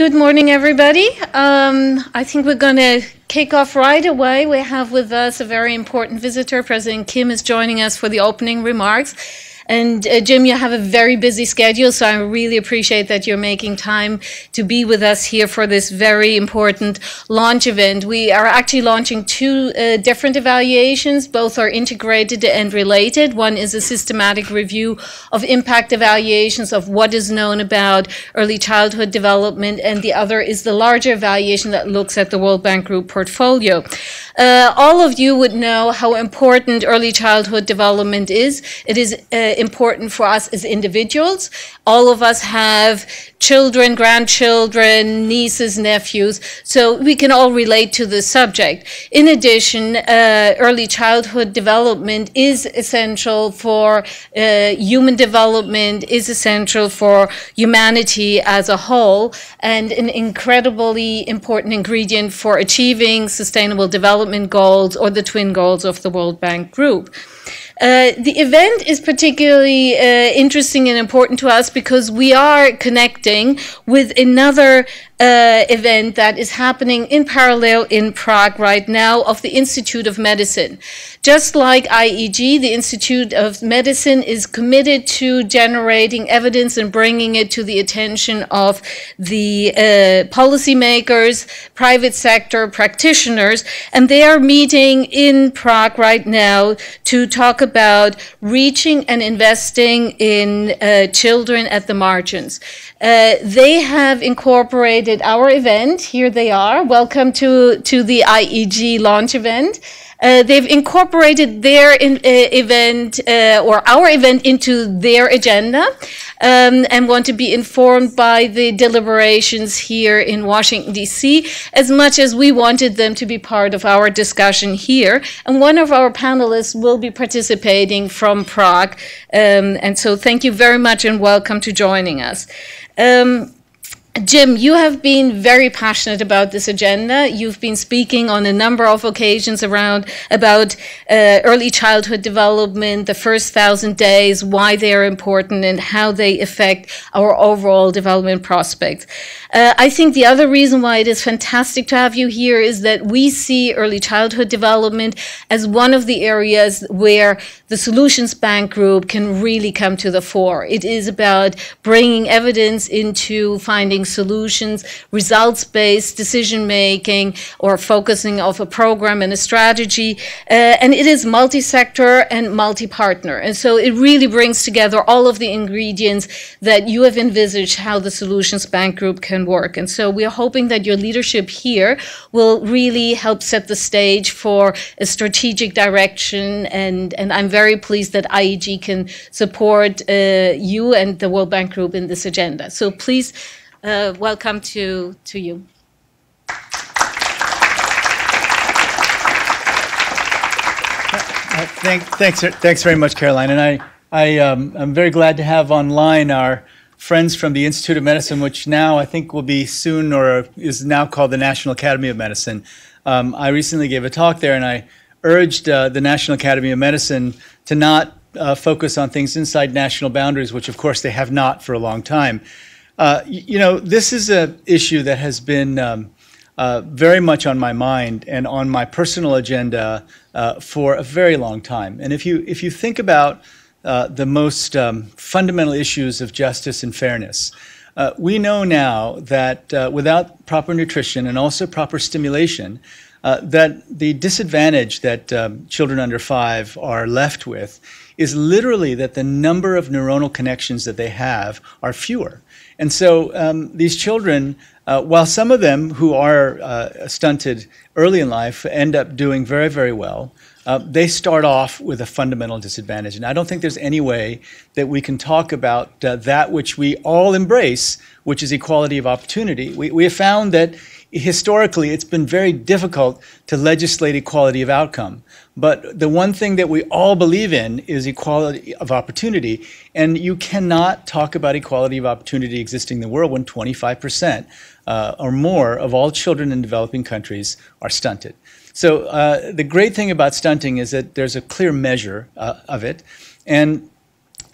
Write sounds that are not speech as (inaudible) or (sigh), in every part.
Good morning, everybody. Um, I think we're going to kick off right away. We have with us a very important visitor. President Kim is joining us for the opening remarks. And uh, Jim, you have a very busy schedule, so I really appreciate that you're making time to be with us here for this very important launch event. We are actually launching two uh, different evaluations. Both are integrated and related. One is a systematic review of impact evaluations of what is known about early childhood development, and the other is the larger evaluation that looks at the World Bank Group portfolio. Uh, all of you would know how important early childhood development is. It is uh, important for us as individuals. All of us have children, grandchildren, nieces, nephews, so we can all relate to the subject. In addition, uh, early childhood development is essential for uh, human development, is essential for humanity as a whole, and an incredibly important ingredient for achieving sustainable development goals or the twin goals of the World Bank Group. Uh, the event is particularly uh, interesting and important to us because we are connecting with another uh, event that is happening in parallel in Prague right now of the Institute of Medicine. Just like IEG, the Institute of Medicine is committed to generating evidence and bringing it to the attention of the uh, policymakers, private sector practitioners, and they are meeting in Prague right now to talk about reaching and investing in uh, children at the margins. Uh, they have incorporated our event. Here they are. Welcome to, to the IEG launch event. Uh, they've incorporated their in, uh, event uh, or our event into their agenda um, and want to be informed by the deliberations here in Washington, D.C., as much as we wanted them to be part of our discussion here. And one of our panelists will be participating from Prague. Um, and so thank you very much and welcome to joining us. Um, Jim, you have been very passionate about this agenda. You've been speaking on a number of occasions around about uh, early childhood development, the first thousand days, why they are important, and how they affect our overall development prospects. Uh, I think the other reason why it is fantastic to have you here is that we see early childhood development as one of the areas where the Solutions Bank Group can really come to the fore. It is about bringing evidence into finding solutions, results based decision making, or focusing of a program and a strategy. Uh, and it is multi sector and multi partner. And so it really brings together all of the ingredients that you have envisaged how the Solutions Bank Group can work. And so we are hoping that your leadership here will really help set the stage for a strategic direction. And, and I'm very pleased that IEG can support uh, you and the World Bank Group in this agenda. So please uh, welcome to, to you. Uh, thank, thanks, thanks very much, Caroline. And I, I, um, I'm very glad to have online our friends from the Institute of Medicine, which now I think will be soon or is now called the National Academy of Medicine. Um, I recently gave a talk there and I urged uh, the National Academy of Medicine to not uh, focus on things inside national boundaries, which of course they have not for a long time. Uh, you know, this is an issue that has been um, uh, very much on my mind and on my personal agenda uh, for a very long time. And if you if you think about uh, the most um, fundamental issues of justice and fairness, uh, we know now that uh, without proper nutrition and also proper stimulation, that the disadvantage that um, children under five are left with is literally that the number of neuronal connections that they have are fewer. And so um, these children, uh, while some of them who are uh, stunted early in life end up doing very, very well, uh, they start off with a fundamental disadvantage. And I don't think there's any way that we can talk about uh, that which we all embrace, which is equality of opportunity. We, we have found that historically it's been very difficult to legislate equality of outcome. But the one thing that we all believe in is equality of opportunity. And you cannot talk about equality of opportunity existing in the world when 25% uh, or more of all children in developing countries are stunted. So uh, the great thing about stunting is that there's a clear measure uh, of it. And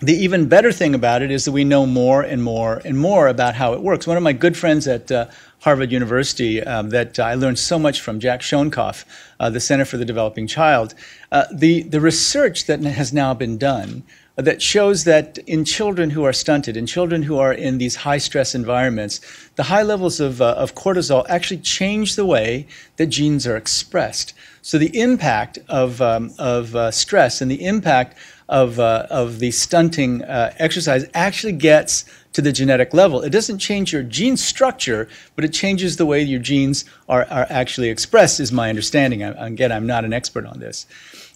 the even better thing about it is that we know more and more and more about how it works. One of my good friends at uh, Harvard University um, that I learned so much from, Jack Shonkoff, uh, the Center for the Developing Child, uh, the, the research that has now been done that shows that in children who are stunted, in children who are in these high stress environments, the high levels of, uh, of cortisol actually change the way that genes are expressed. So the impact of, um, of uh, stress and the impact of, uh, of the stunting uh, exercise actually gets to the genetic level. It doesn't change your gene structure, but it changes the way your genes are, are actually expressed, is my understanding. I, again, I'm not an expert on this.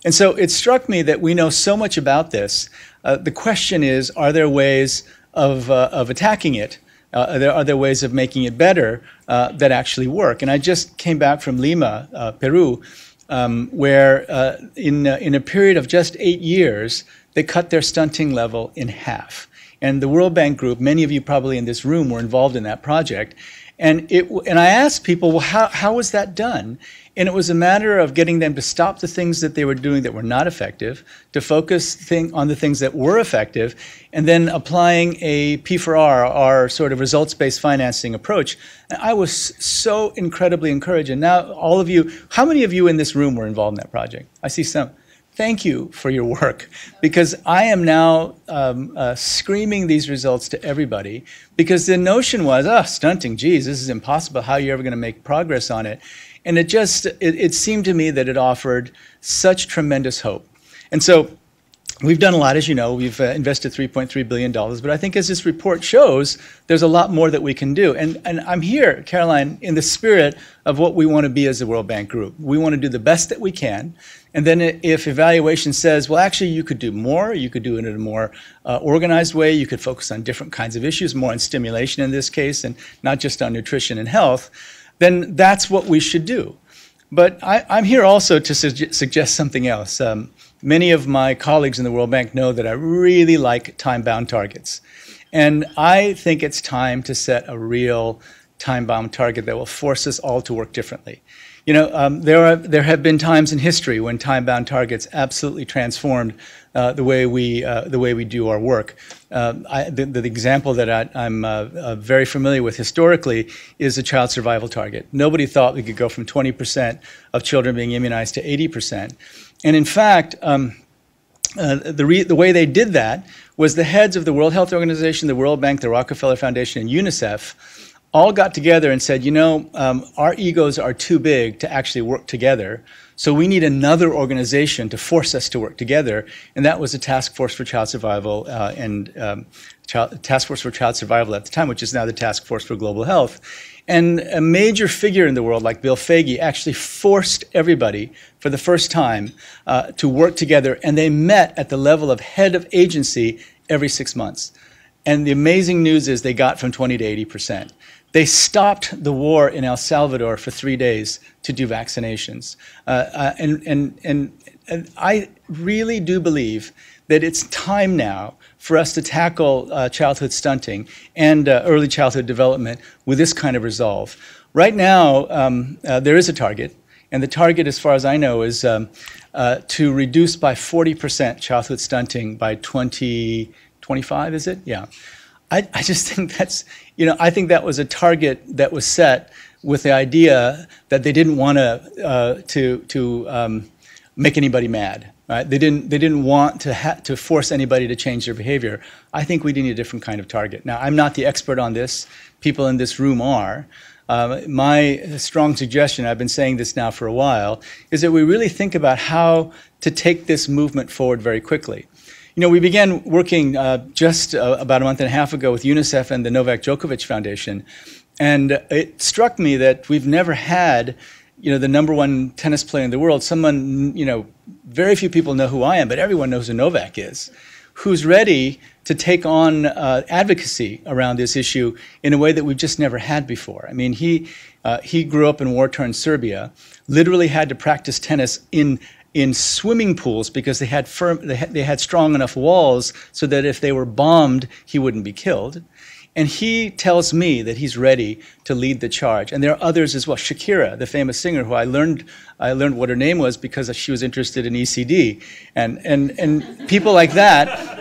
And so it struck me that we know so much about this. Uh, the question is, are there ways of, uh, of attacking it? Uh, are, there, are there ways of making it better uh, that actually work? And I just came back from Lima, uh, Peru, um, where uh, in, in a period of just eight years, they cut their stunting level in half. And the World Bank Group, many of you probably in this room were involved in that project. And, it, and I asked people, well, how, how was that done? And it was a matter of getting them to stop the things that they were doing that were not effective, to focus thing, on the things that were effective, and then applying a P4R, our sort of results based financing approach. And I was so incredibly encouraged. And now, all of you, how many of you in this room were involved in that project? I see some. Thank you for your work because I am now um, uh, screaming these results to everybody because the notion was, oh, stunting, geez, this is impossible. How are you ever going to make progress on it? And it just, it, it seemed to me that it offered such tremendous hope. And so We've done a lot, as you know. We've uh, invested $3.3 billion, but I think as this report shows, there's a lot more that we can do. And, and I'm here, Caroline, in the spirit of what we want to be as the World Bank Group. We want to do the best that we can. And then if evaluation says, well, actually, you could do more, you could do it in a more uh, organized way, you could focus on different kinds of issues, more on stimulation in this case, and not just on nutrition and health, then that's what we should do. But I, am here also to su suggest something else. Um, many of my colleagues in the World Bank know that I really like time-bound targets. And I think it's time to set a real time-bound target that will force us all to work differently. You know, um, there, are, there have been times in history when time-bound targets absolutely transformed uh, the way we uh, the way we do our work. Uh, I, the, the, example that I, am uh, uh, very familiar with historically is the child survival target. Nobody thought we could go from 20% of children being immunized to 80%, and in fact. Um, uh, the, the way they did that was the heads of the World Health Organization, the World Bank, the Rockefeller Foundation, and UNICEF all got together and said, you know, um, our egos are too big to actually work together. So we need another organization to force us to work together, and that was the Task Force for Child Survival uh, and um, Child, Task Force for Child Survival at the time, which is now the Task Force for Global Health. And a major figure in the world, like Bill Foege, actually forced everybody for the first time uh, to work together, and they met at the level of head of agency every six months. And the amazing news is they got from 20 to 80 percent. They stopped the war in El Salvador for three days to do vaccinations. Uh, uh, and, and, and, and, I really do believe that it's time now for us to tackle uh, childhood stunting and uh, early childhood development with this kind of resolve. Right now, um, uh, there is a target, and the target, as far as I know, is um, uh, to reduce by 40% childhood stunting by 2025, is it? Yeah. I, I just (laughs) think that's, you know, I think that was a target that was set with the idea that they didn't want to uh, to to um, make anybody mad. Right? They didn't they didn't want to ha- to force anybody to change their behavior. I think we need a different kind of target. Now, I'm not the expert on this. People in this room are. Uh, my strong suggestion, I've been saying this now for a while, is that we really think about how to take this movement forward very quickly. You know, we began working uh, just uh, about a month and a half ago with UNICEF and the Novak Djokovic Foundation, and it struck me that we've never had, you know, the number one tennis player in the world, someone, you know, very few people know who I am, but everyone knows who Novak is, who's ready to take on uh, advocacy around this issue in a way that we've just never had before. I mean, he, uh, he grew up in war-torn Serbia, literally had to practice tennis in in swimming pools because they had, firm, they had, they had strong enough walls so that if they were bombed, he wouldn't be killed. And he tells me that he's ready to lead the charge. And there are others as well. Shakira, the famous singer, who I learned, I learned what her name was because she was interested in ECD. And, and, and people like that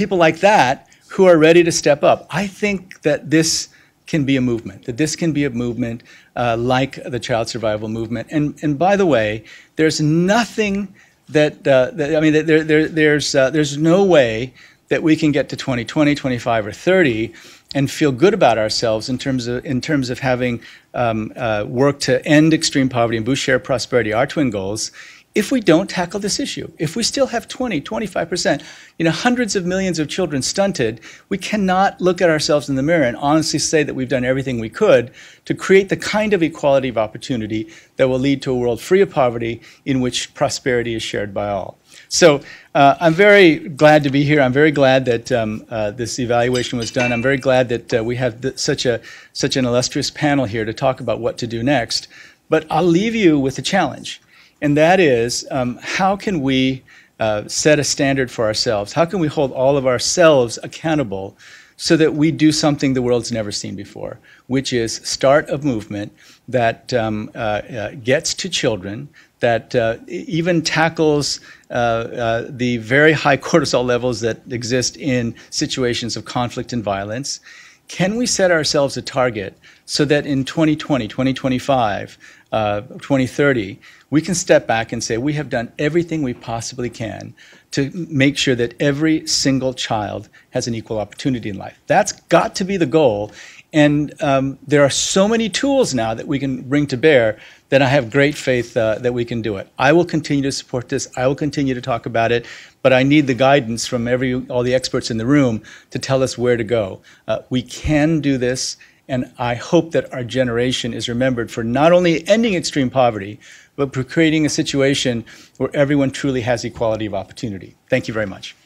people like that who are ready to step up. I think that this can be a movement, that this can be a movement uh, like the child survival movement. And, and by the way, there's nothing that, uh, that I mean, there, there, there's, uh, there's no way that we can get to 2020, 25, or 30 and feel good about ourselves in terms of, in terms of having um, uh, worked to end extreme poverty and boost shared prosperity, our twin goals, if we don't tackle this issue. If we still have 20, 25%, you know, hundreds of millions of children stunted, we cannot look at ourselves in the mirror and honestly say that we've done everything we could to create the kind of equality of opportunity that will lead to a world free of poverty in which prosperity is shared by all. So uh, I'm very glad to be here. I'm very glad that um, uh, this evaluation was done. I'm very glad that uh, we have th- such a such an illustrious panel here to talk about what to do next. But I'll leave you with a challenge and that is um, how can we uh, set a standard for ourselves? How can we hold all of ourselves accountable so that we do something the world's never seen before, which is start a movement that um, uh, uh, gets to children, that uh, even tackles uh, uh, the very high cortisol levels that exist in situations of conflict and violence. Can we set ourselves a target so that in 2020, 2025, 2030, we can step back and say we have done everything we possibly can to make sure that every single child has an equal opportunity in life. That's got to be the goal. And um, there are so many tools now that we can bring to bear that I have great faith uh, that we can do it. I will continue to support this. I will continue to talk about it, but I need the guidance from every all the experts in the room to tell us where to go. Uh, we can do this, and I hope that our generation is remembered for not only ending extreme poverty, but for creating a situation where everyone truly has equality of opportunity. Thank you very much.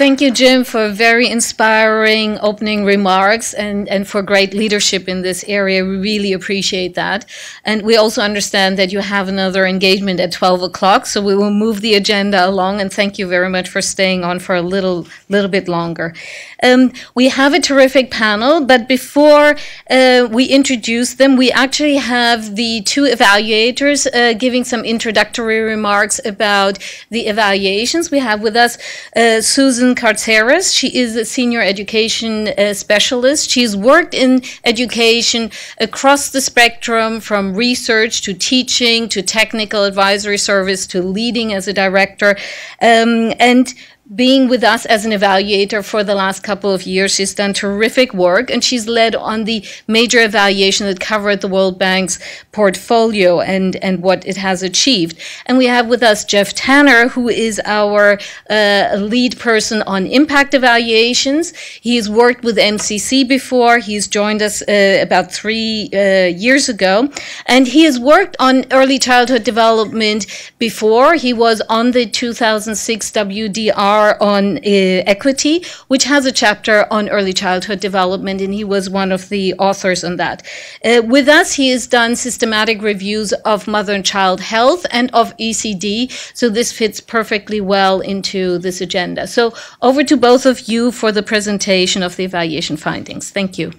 Thank you, Jim, for very inspiring opening remarks and, and for great leadership in this area. We really appreciate that. And we also understand that you have another engagement at 12 o'clock, so we will move the agenda along. And thank you very much for staying on for a little, little bit longer. Um, we have a terrific panel, but before uh, we introduce them, we actually have the two evaluators uh, giving some introductory remarks about the evaluations. We have with us uh, Susan Caceres. She is a senior education uh, specialist. She's worked in education across the spectrum from research to teaching to technical advisory service to leading as a director. Um, and being with us as an evaluator for the last couple of years. She's done terrific work and she's led on the major evaluation that covered the World Bank's portfolio and, and what it has achieved. And we have with us Jeff Tanner, who is our uh, lead person on impact evaluations. He's worked with MCC before. He's joined us uh, about three uh, years ago. And he has worked on early childhood development before. He was on the 2006 WDR on uh, equity, which has a chapter on early childhood development, and he was one of the authors on that. Uh, with us, he has done systematic reviews of mother and child health and of ECD, so this fits perfectly well into this agenda. So over to both of you for the presentation of the evaluation findings. Thank you.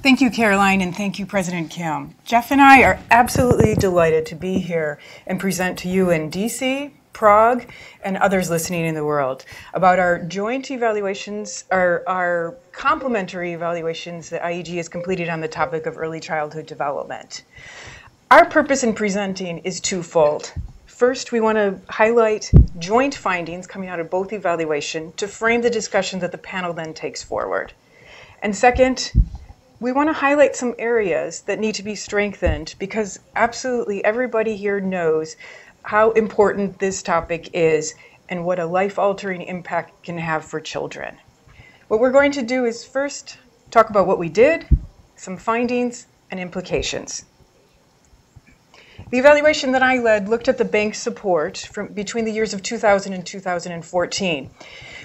Thank you, Caroline, and thank you, President Kim. Jeff and I are absolutely delighted to be here and present to you in DC, Prague, and others listening in the world about our joint evaluations, our, our complementary evaluations that IEG has completed on the topic of early childhood development. Our purpose in presenting is twofold. First, we want to highlight joint findings coming out of both evaluation to frame the discussion that the panel then takes forward. And second, we want to highlight some areas that need to be strengthened because absolutely everybody here knows how important this topic is and what a life altering impact can have for children. What we're going to do is first talk about what we did, some findings, and implications. The evaluation that I led looked at the bank's support from between the years of 2000 and 2014.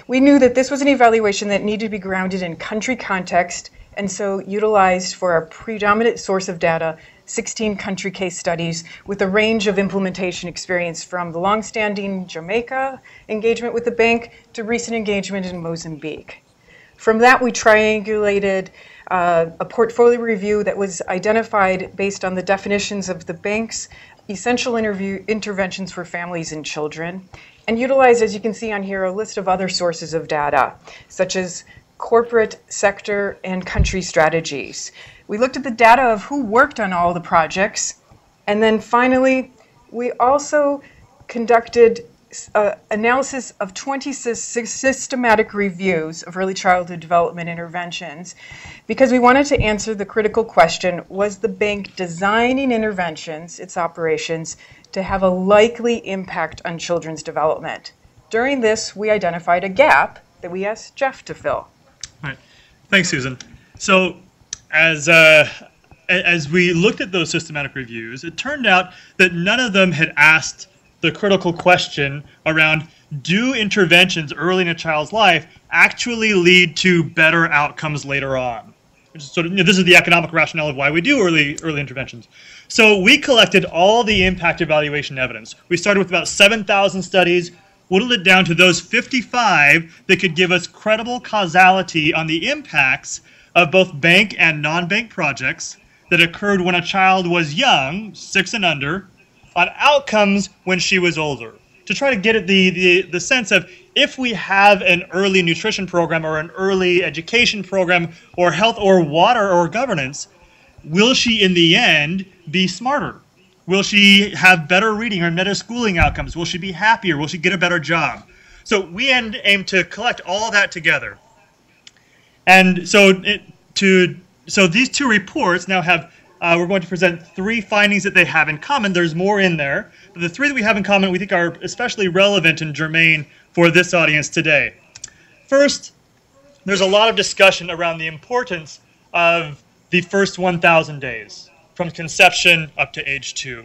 We knew that this was an evaluation that needed to be grounded in country context and so utilized for our predominant source of data 16 country case studies with a range of implementation experience from the longstanding Jamaica engagement with the bank to recent engagement in Mozambique. From that, we triangulated uh, a portfolio review that was identified based on the definitions of the bank's essential interview, interventions for families and children, and utilized, as you can see on here, a list of other sources of data, such as corporate, sector, and country strategies. We looked at the data of who worked on all the projects, and then finally, we also conducted uh, analysis of 20 systematic reviews of early childhood development interventions because we wanted to answer the critical question was the bank designing interventions, its operations, to have a likely impact on children's development? During this, we identified a gap that we asked Jeff to fill. All right. Thanks, Susan. So, as uh, as we looked at those systematic reviews, it turned out that none of them had asked the critical question around do interventions early in a child's life actually lead to better outcomes later on? Know, this is the economic rationale of why we do early early interventions. So we collected all the impact evaluation evidence. We started with about 7,000 studies, whittled it down to those 55 that could give us credible causality on the impacts of both bank and non-bank projects that occurred when a child was young, six and under, on outcomes when she was older to try to get at the, the, the sense of if we have an early nutrition program or an early education program or health or water or governance, will she in the end be smarter? Will she have better reading or meta schooling outcomes? Will she be happier? Will she get a better job? So we end, aim to collect all that together. And so it, to so these two reports now have uh, we're going to present three findings that they have in common. There's more in there, but the three that we have in common we think are especially relevant and germane for this audience today. First, there's a lot of discussion around the importance of the first 1,000 days from conception up to age two.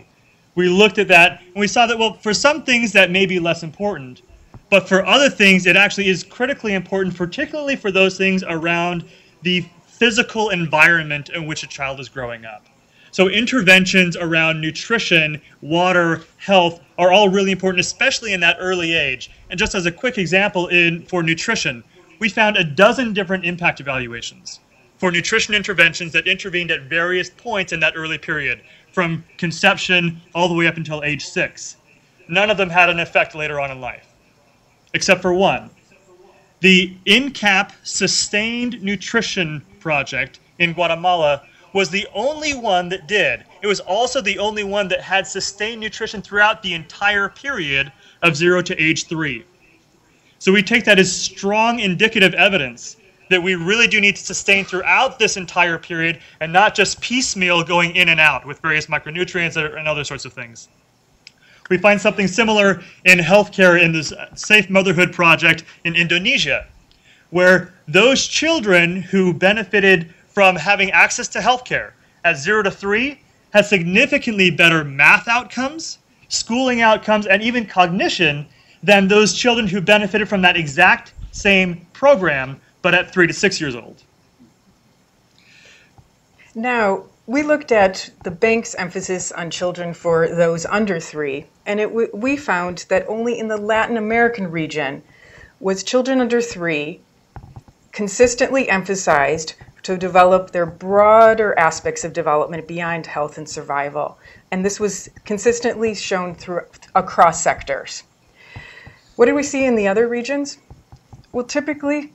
We looked at that and we saw that, well, for some things that may be less important, but for other things, it actually is critically important, particularly for those things around the physical environment in which a child is growing up. So interventions around nutrition, water, health are all really important, especially in that early age. And just as a quick example, in for nutrition, we found a dozen different impact evaluations for nutrition interventions that intervened at various points in that early period, from conception all the way up until age six. None of them had an effect later on in life, except for one. The INCAP Sustained Nutrition Project in Guatemala was the only one that did. It was also the only one that had sustained nutrition throughout the entire period of zero to age three. So we take that as strong indicative evidence that we really do need to sustain throughout this entire period and not just piecemeal going in and out with various micronutrients and other sorts of things. We find something similar in healthcare in this uh, Safe Motherhood Project in Indonesia, where those children who benefited from having access to healthcare at zero to three had significantly better math outcomes, schooling outcomes, and even cognition than those children who benefited from that exact same program, but at three to six years old. Now, we looked at the bank's emphasis on children for those under three, and it, we found that only in the Latin American region was children under three consistently emphasized to develop their broader aspects of development beyond health and survival. And this was consistently shown through across sectors. What did we see in the other regions? Well, typically,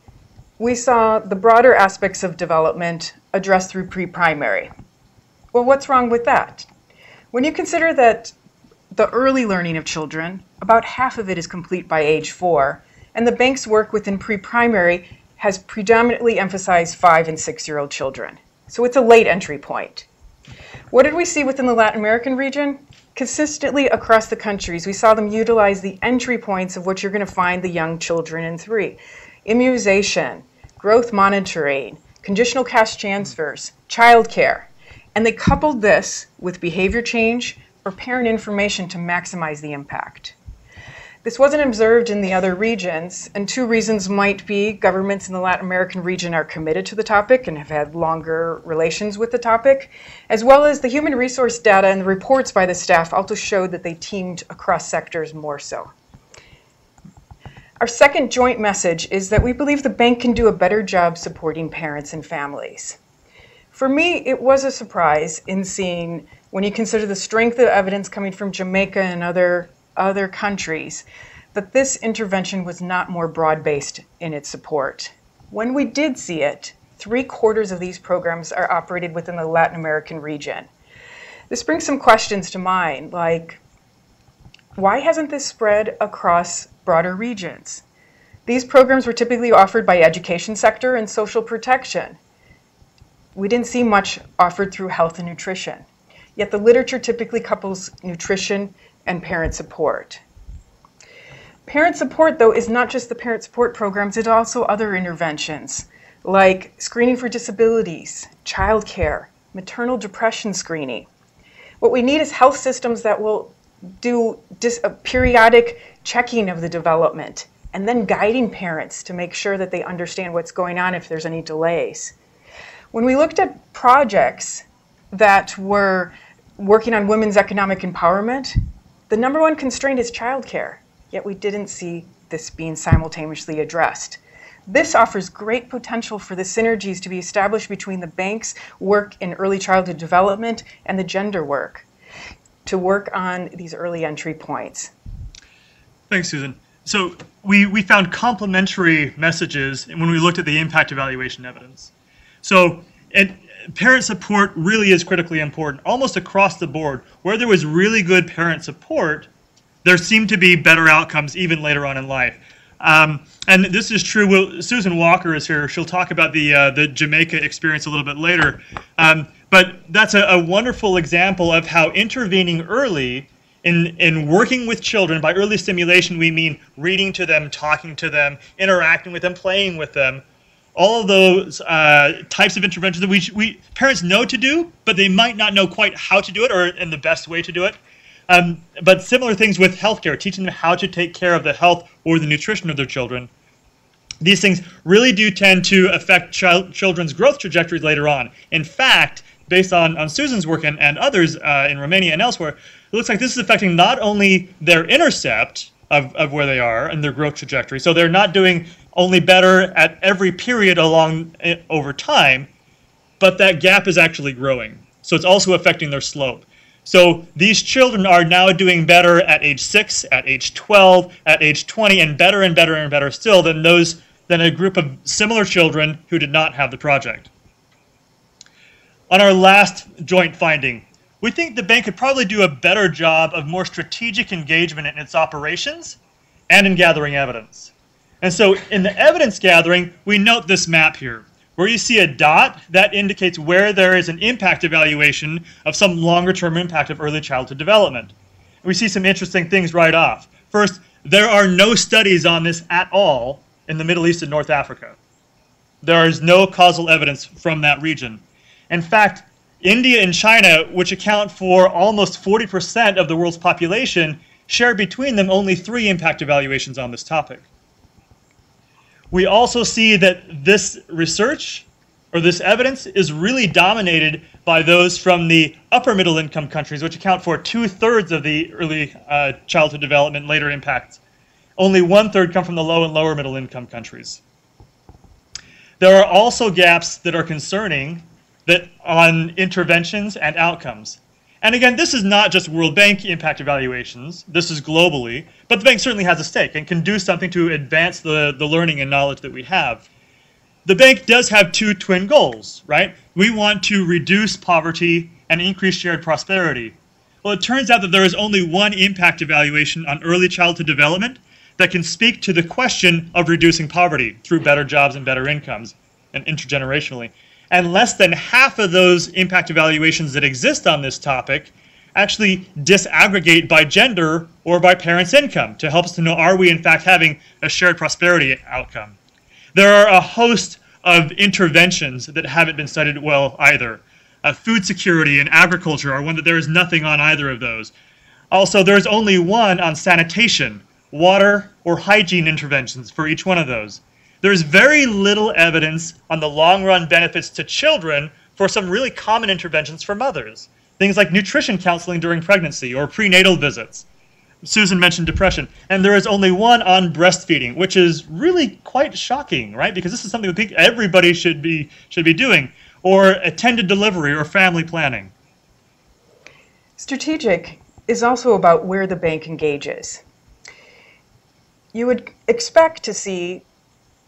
we saw the broader aspects of development addressed through pre-primary. Well, what's wrong with that? When you consider that the early learning of children, about half of it is complete by age four, and the bank's work within pre-primary has predominantly emphasized five and six year old children. So it's a late entry point. What did we see within the Latin American region? Consistently across the countries, we saw them utilize the entry points of which you're going to find the young children in three immunization, growth monitoring, conditional cash transfers, childcare. And they coupled this with behavior change or parent information to maximize the impact. This wasn't observed in the other regions, and two reasons might be governments in the Latin American region are committed to the topic and have had longer relations with the topic, as well as the human resource data and the reports by the staff also showed that they teamed across sectors more so. Our second joint message is that we believe the bank can do a better job supporting parents and families. For me, it was a surprise in seeing, when you consider the strength of evidence coming from Jamaica and other, other countries, that this intervention was not more broad based in its support. When we did see it, three quarters of these programs are operated within the Latin American region. This brings some questions to mind, like why hasn't this spread across broader regions? These programs were typically offered by education sector and social protection we didn't see much offered through health and nutrition. Yet the literature typically couples nutrition and parent support. Parent support, though, is not just the parent support programs, it's also other interventions like screening for disabilities, childcare, maternal depression screening. What we need is health systems that will do a periodic checking of the development and then guiding parents to make sure that they understand what's going on if there's any delays. When we looked at projects that were working on women's economic empowerment, the number one constraint is childcare, yet we didn't see this being simultaneously addressed. This offers great potential for the synergies to be established between the bank's work in early childhood development and the gender work to work on these early entry points. Thanks, Susan. So we, we found complementary messages when we looked at the impact evaluation evidence. So, and parent support really is critically important, almost across the board. Where there was really good parent support, there seemed to be better outcomes even later on in life. Um, and this is true. We'll, Susan Walker is here. She'll talk about the uh, the Jamaica experience a little bit later. Um, but that's a, a, wonderful example of how intervening early in in working with children. By early stimulation, we mean reading to them, talking to them, interacting with them, playing with them all of those uh, types of interventions that we, we parents know to do, but they might not know quite how to do it or in the best way to do it. Um, but similar things with healthcare, teaching them how to take care of the health or the nutrition of their children. These things really do tend to affect child, children's growth trajectories later on. In fact, based on, on Susan's work and, and others uh, in Romania and elsewhere, it looks like this is affecting not only their intercept of, of where they are and their growth trajectory, so they're not doing only better at every period along eh, over time, but that gap is actually growing. So it's also affecting their slope. So these children are now doing better at age 6, at age 12, at age 20, and better and better and better still than those than a group of similar children who did not have the project. On our last joint finding, we think the bank could probably do a better job of more strategic engagement in its operations and in gathering evidence. And so in the evidence gathering, we note this map here. Where you see a dot, that indicates where there is an impact evaluation of some longer term impact of early childhood development. And we see some interesting things right off. First, there are no studies on this at all in the Middle East and North Africa. There is no causal evidence from that region. In fact, India and China, which account for almost 40% of the world's population, share between them only three impact evaluations on this topic. We also see that this research or this evidence is really dominated by those from the upper middle income countries, which account for two thirds of the early uh, childhood development later impacts. Only one third come from the low and lower middle income countries. There are also gaps that are concerning that on interventions and outcomes. And again, this is not just World Bank impact evaluations, this is globally, but the bank certainly has a stake and can do something to advance the, the learning and knowledge that we have. The bank does have two twin goals, right? We want to reduce poverty and increase shared prosperity. Well, it turns out that there is only one impact evaluation on early childhood development that can speak to the question of reducing poverty through better jobs and better incomes and intergenerationally and less than half of those impact evaluations that exist on this topic actually disaggregate by gender or by parents' income to help us to know are we in fact having a shared prosperity outcome. There are a host of interventions that haven't been studied well either. Uh, food security and agriculture are one that there is nothing on either of those. Also, there's only one on sanitation, water, or hygiene interventions for each one of those there's very little evidence on the long run benefits to children for some really common interventions for mothers. Things like nutrition counseling during pregnancy or prenatal visits. Susan mentioned depression, and there is only one on breastfeeding, which is really quite shocking, right? Because this is something think everybody should be should be doing, or attended delivery or family planning. Strategic is also about where the bank engages. You would expect to see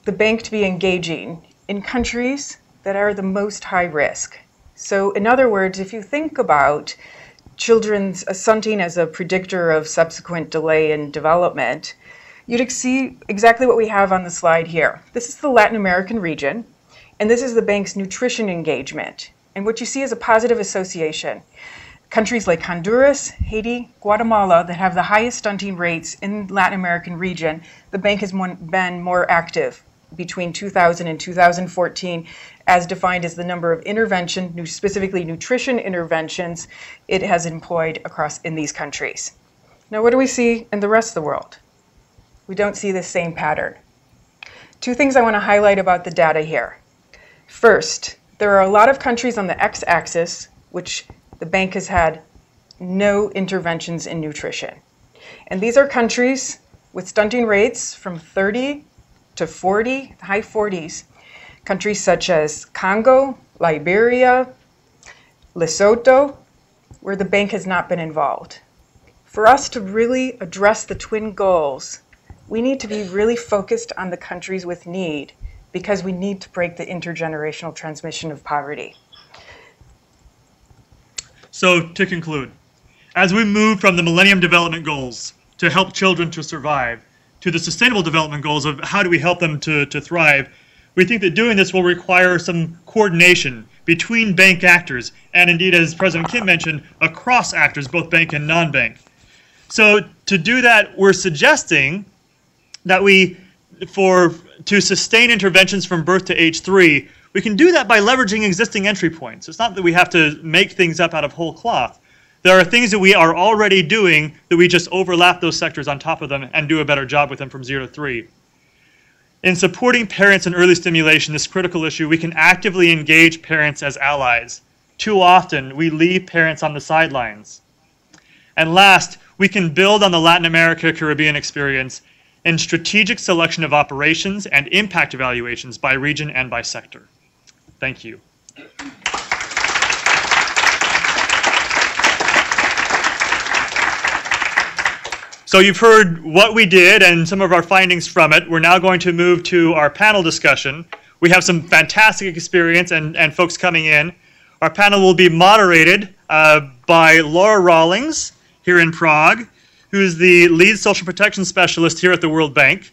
the bank to be engaging in countries that are the most high risk. So, in other words, if you think about children's stunting as a predictor of subsequent delay in development, you'd see exactly what we have on the slide here. This is the Latin American region, and this is the bank's nutrition engagement. And what you see is a positive association. Countries like Honduras, Haiti, Guatemala that have the highest stunting rates in Latin American region, the bank has been more active between 2000 and 2014 as defined as the number of intervention, specifically nutrition interventions, it has employed across in these countries. Now, what do we see in the rest of the world? We don't see the same pattern. Two things I want to highlight about the data here. First, there are a lot of countries on the x axis which the bank has had no interventions in nutrition. And these are countries with stunting rates from 30 to 40, high 40s. Countries such as Congo, Liberia, Lesotho, where the bank has not been involved. For us to really address the twin goals, we need to be really focused on the countries with need because we need to break the intergenerational transmission of poverty. So, to conclude, as we move from the Millennium Development Goals to help children to survive to the Sustainable Development Goals of how do we help them to, to thrive, we think that doing this will require some coordination between bank actors and indeed, as President Kim mentioned, across actors, both bank and non bank. So, to do that, we're suggesting that we, for to sustain interventions from birth to age three, we can do that by leveraging existing entry points. It's not that we have to make things up out of whole cloth. There are things that we are already doing that we just overlap those sectors on top of them and do a better job with them from zero to three. In supporting parents in early stimulation, this critical issue, we can actively engage parents as allies. Too often, we leave parents on the sidelines. And last, we can build on the Latin America Caribbean experience in strategic selection of operations and impact evaluations by region and by sector. Thank you. So you've heard what we did and some of our findings from it. We're now going to move to our panel discussion. We have some fantastic experience and, and folks coming in. Our panel will be moderated uh, by Laura Rawlings here in Prague, who is the lead social protection specialist here at the World Bank.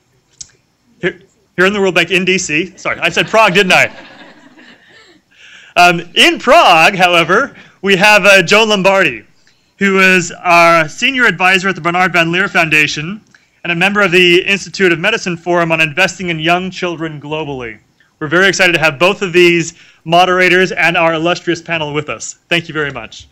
Here, here in the World Bank in DC. Sorry, I said Prague, didn't I? (laughs) Um, in Prague, however, we have uh, Joan Lombardi, who is our senior advisor at the Bernard Van Leer Foundation and a member of the Institute of Medicine Forum on investing in young children globally. We're very excited to have both of these moderators and our illustrious panel with us. Thank you very much.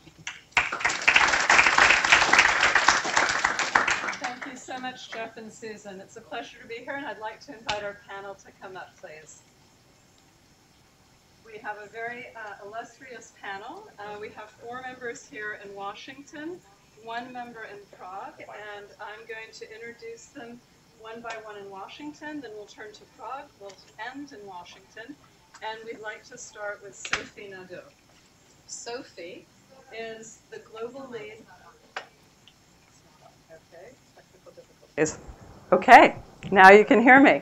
Thank you so much, Jeff and Susan. It's a pleasure to be here, and I'd like to invite our panel to come up, please have a very uh, illustrious panel. Uh, we have four members here in Washington, one member in Prague, and I'm going to introduce them one by one in Washington, then we'll turn to Prague, we'll end in Washington, and we'd like to start with Sophie Nadeau. Sophie is the global lead. Okay, technical difficulties. Okay, now you can hear me.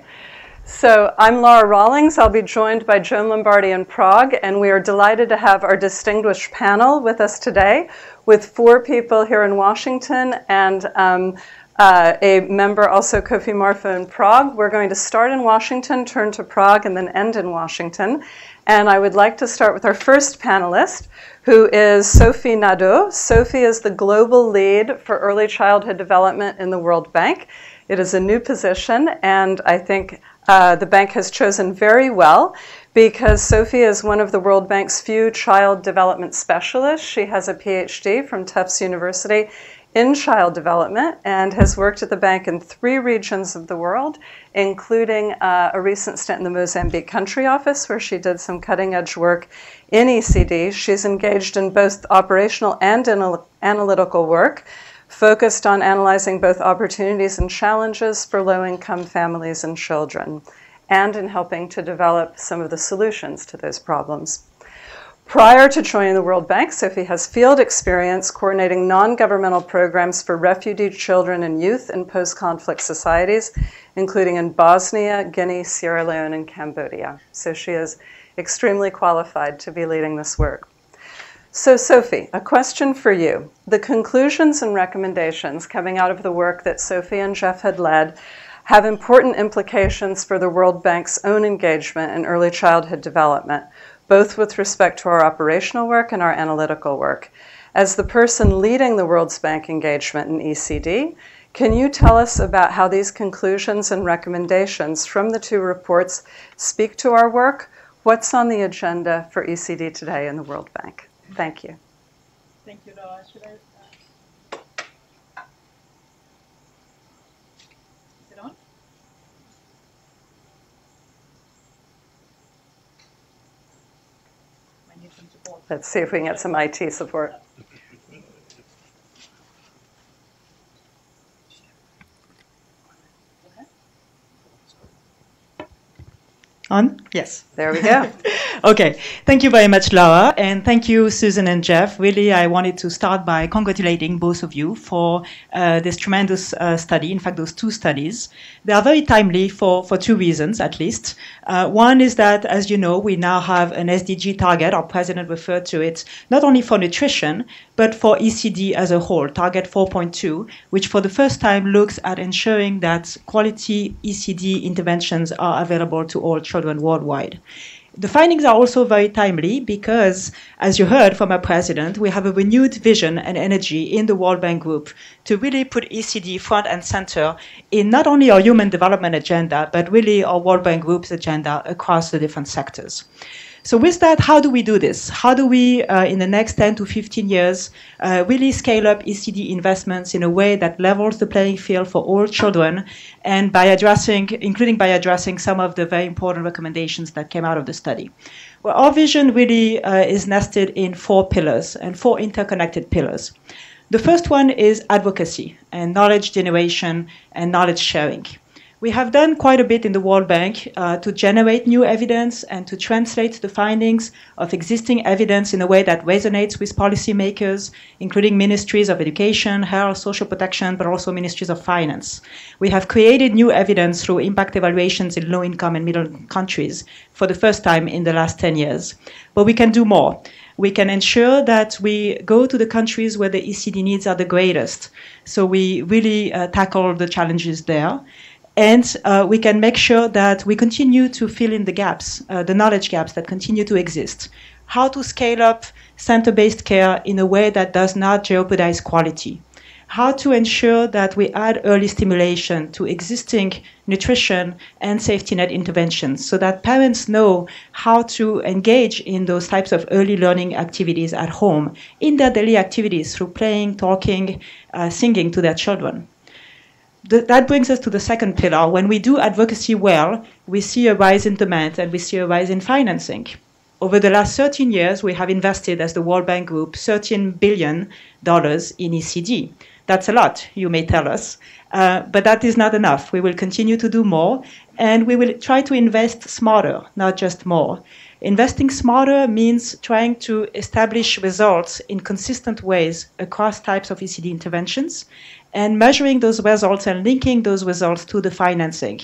So I'm Laura Rawlings. I'll be joined by Joan Lombardi in Prague, and we are delighted to have our distinguished panel with us today, with four people here in Washington and um, uh, a member also Kofi Marfo in Prague. We're going to start in Washington, turn to Prague, and then end in Washington. And I would like to start with our first panelist, who is Sophie Nadeau. Sophie is the global lead for early childhood development in the World Bank. It is a new position, and I think uh, the bank has chosen very well because Sophie is one of the World Bank's few child development specialists. She has a PhD from Tufts University in child development and has worked at the bank in three regions of the world, including uh, a recent stint in the Mozambique country office where she did some cutting edge work in ECD. She's engaged in both operational and analytical work focused on analyzing both opportunities and challenges for low income families and children, and in helping to develop some of the solutions to those problems. Prior to joining the World Bank, Sophie has field experience coordinating non governmental programs for refugee children and youth in post conflict societies, including in Bosnia, Guinea, Sierra Leone, and Cambodia. So she is extremely qualified to be leading this work. So, Sophie, a question for you. The conclusions and recommendations coming out of the work that Sophie and Jeff had led have important implications for the World Bank's own engagement in early childhood development both with respect to our operational work and our analytical work. As the person leading the World Bank engagement in ECD, can you tell us about how these conclusions and recommendations from the two reports speak to our work? What's on the agenda for ECD today in the World Bank? Thank you. Thank you, Laura. Should I uh, Let's see if we can get some IT support. On? Yes. There we go. (laughs) okay. Thank you very much, Laura. And thank you, Susan and Jeff. Really, I wanted to start by congratulating both of you for uh, this tremendous uh, study. In fact, those two studies. They are very timely for, for two reasons, at least. Uh, one is that, as you know, we now have an SDG target. Our president referred to it not only for nutrition, but for ECD as a whole, target 4.2, which for the first time looks at ensuring that quality ECD interventions are available to all children worldwide. The findings are also very timely because, as you heard from our president, we have a renewed vision and energy in the World Bank Group to really put ECD front and center in not only our human development agenda, but really our World Bank Group's agenda across the different sectors. So with that, how do we do this? How do we, uh, in the next 10 to 15 years, uh, really scale up ECD investments in a way that levels the playing field for all children, and by addressing, including by addressing some of the very important recommendations that came out of the study? Well, our vision really uh, is nested in four pillars and four interconnected pillars. The first one is advocacy and knowledge generation and knowledge sharing. We have done quite a bit in the World Bank uh, to generate new evidence and to translate the findings of existing evidence in a way that resonates with policymakers, including ministries of education, health, social protection, but also ministries of finance. We have created new evidence through impact evaluations in low income and middle countries for the first time in the last 10 years. But we can do more we can ensure that we go to the countries where the ECD needs are the greatest. So we really uh, tackle the challenges there. And uh, we can make sure that we continue to fill in the gaps, uh, the knowledge gaps that continue to exist. How to scale up center based care in a way that does not jeopardize quality. How to ensure that we add early stimulation to existing nutrition and safety net interventions so that parents know how to engage in those types of early learning activities at home in their daily activities through playing, talking, uh, singing to their children that brings us to the second pillar. When we do advocacy well, we see a rise in demand and we see a rise in financing. Over the last 13 years, we have invested as the World Bank Group $13 billion in ECD. That's a lot, you may tell us, uh, but that is not enough. We will continue to do more and we will try to invest smarter, not just more. Investing smarter means trying to establish results in consistent ways across types of ECD interventions and measuring those results and linking those results to the financing,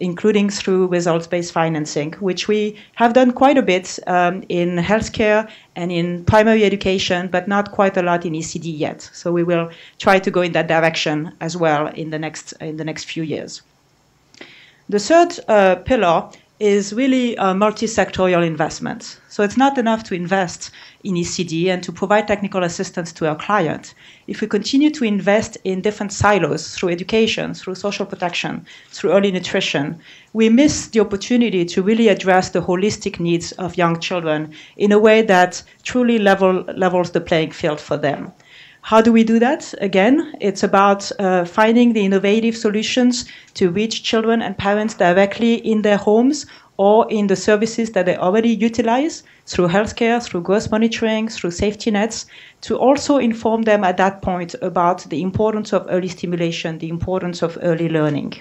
including through results based financing, which we have done quite a bit um, in healthcare and in primary education, but not quite a lot in ECD yet. So we will try to go in that direction as well in the next, in the next few years. The third uh, pillar is really a multi-sectorial investment. So it's not enough to invest in ECD and to provide technical assistance to our client. If we continue to invest in different silos through education, through social protection, through early nutrition, we miss the opportunity to really address the holistic needs of young children in a way that truly level, levels the playing field for them. How do we do that? Again, it's about uh, finding the innovative solutions to reach children and parents directly in their homes or in the services that they already utilize through healthcare, through growth monitoring, through safety nets, to also inform them at that point about the importance of early stimulation, the importance of early learning.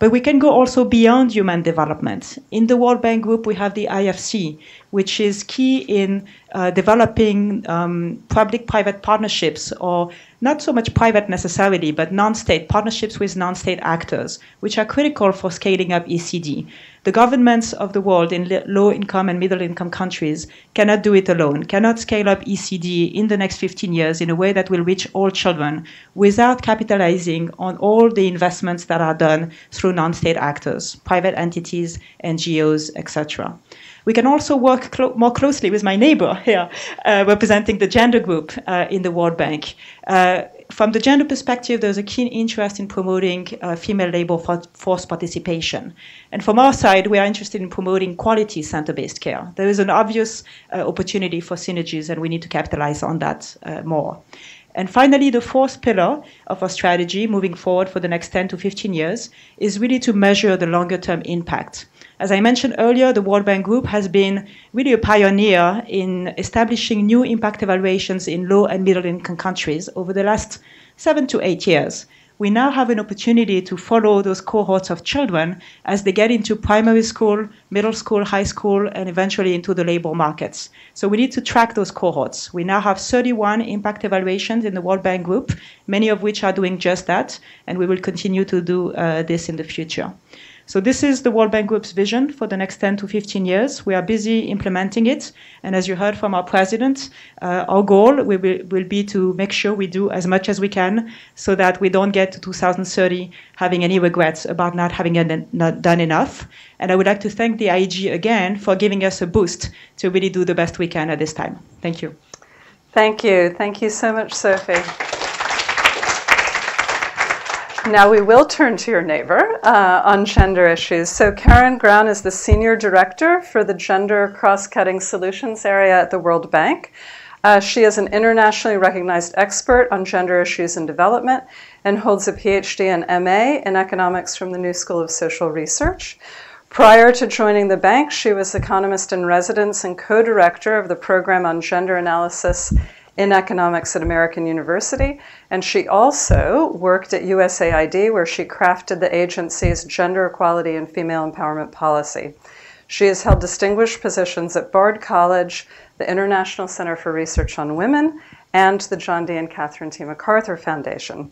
But we can go also beyond human development. In the World Bank Group, we have the IFC, which is key in uh, developing um, public private partnerships, or not so much private necessarily, but non state partnerships with non state actors, which are critical for scaling up ECD. The governments of the world in low income and middle income countries cannot do it alone, cannot scale up ECD in the next 15 years in a way that will reach all children without capitalizing on all the investments that are done through non state actors, private entities, NGOs, etc. We can also work clo- more closely with my neighbor here, uh, representing the gender group uh, in the World Bank. Uh, from the gender perspective, there's a keen interest in promoting uh, female labor force participation. And from our side, we are interested in promoting quality center based care. There is an obvious uh, opportunity for synergies, and we need to capitalize on that more. And finally, the fourth pillar of our strategy moving forward for the next 10 to 15 years is really to measure the longer term impact. As I mentioned earlier, the World Bank Group has been really a pioneer in establishing new impact evaluations in low and middle income countries over the last seven to eight years. We now have an opportunity to follow those cohorts of children as they get into primary school, middle school, high school, and eventually into the labor markets. So we need to track those cohorts. We now have 31 impact evaluations in the World Bank Group, many of which are doing just that, and we will continue to do uh, this in the future. So this is the World Bank Group's vision for the next 10 to 15 years. We are busy implementing it. And as you heard from our president, uh, our goal will be, will be to make sure we do as much as we can so that we don't get to 2030 having any regrets about not having not done enough. And I would like to thank the IEG again for giving us a boost to really do the best we can at this time. Thank you. Thank you. Thank you so much, Sophie. Now we will turn to your neighbor uh, on gender issues. So Caren Grown is the Senior Director for the Gender Cross-Cutting Solutions area at the World Bank. Uh, she is an internationally recognized expert on gender issues and development and holds a PhD and MA in economics from the New School of Social Research. Prior to joining the bank, she was economist in residence and co director of the program on gender analysis in economics at American University, and she also worked at USAID, where she crafted the agency's gender equality and female empowerment policy. She has held distinguished positions at Bard College, the International Center for Research on Women, and the John D. and Catherine T. MacArthur Foundation.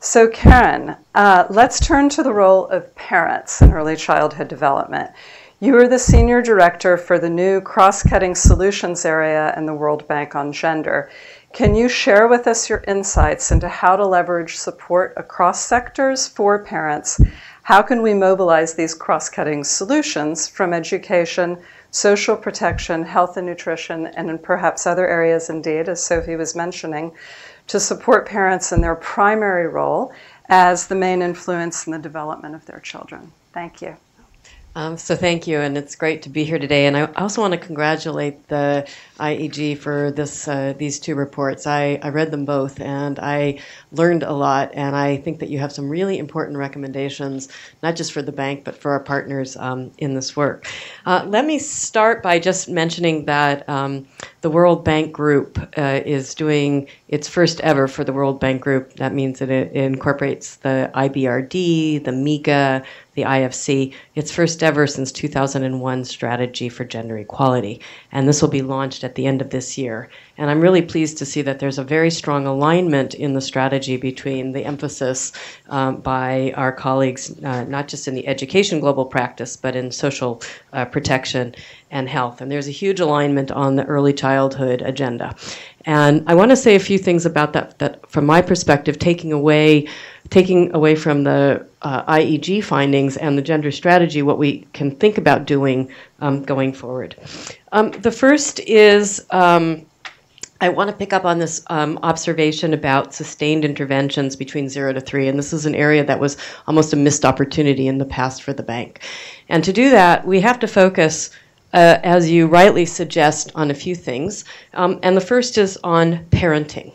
So, Caren, uh, let's turn to the role of parents in early childhood development. You are the senior director for the new cross cutting solutions area in the World Bank on gender. Can you share with us your insights into how to leverage support across sectors for parents? How can we mobilize these cross cutting solutions from education, social protection, health and nutrition, and perhaps other areas indeed, as Sophie was mentioning, to support parents in their primary role as the main influence in the development of their children? Thank you. Um, so thank you, and it's great to be here today. And I also want to congratulate the IEG for this uh, these two reports. I, I read them both, and I learned a lot. And I think that you have some really important recommendations, not just for the bank, but for our partners um, in this work. Uh, let me start by just mentioning that um, the World Bank Group uh, is doing its first ever for the World Bank Group. That means that it, incorporates the IBRD, the MIGA, the IFC, its first ever since 2001 strategy for gender equality. And this will be launched at the end of this year. And I'm really pleased to see that there's a very strong alignment in the strategy between the emphasis um, by our colleagues, uh, not just in the education global practice, but in social uh, protection and health. And there's a huge alignment on the early childhood agenda. And I want to say a few things about that, that from my perspective, taking away taking away from the uh, IEG findings and the gender strategy what we can think about doing um, going forward. Um, the first is um, I want to pick up on this um, observation about sustained interventions between zero to three, and this is an area that was almost a missed opportunity in the past for the bank. And to do that, we have to focus. Uh, as you rightly suggest, on a few things. Um, and the first is on parenting.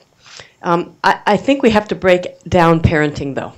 Um, I, I, think we have to break down parenting, though.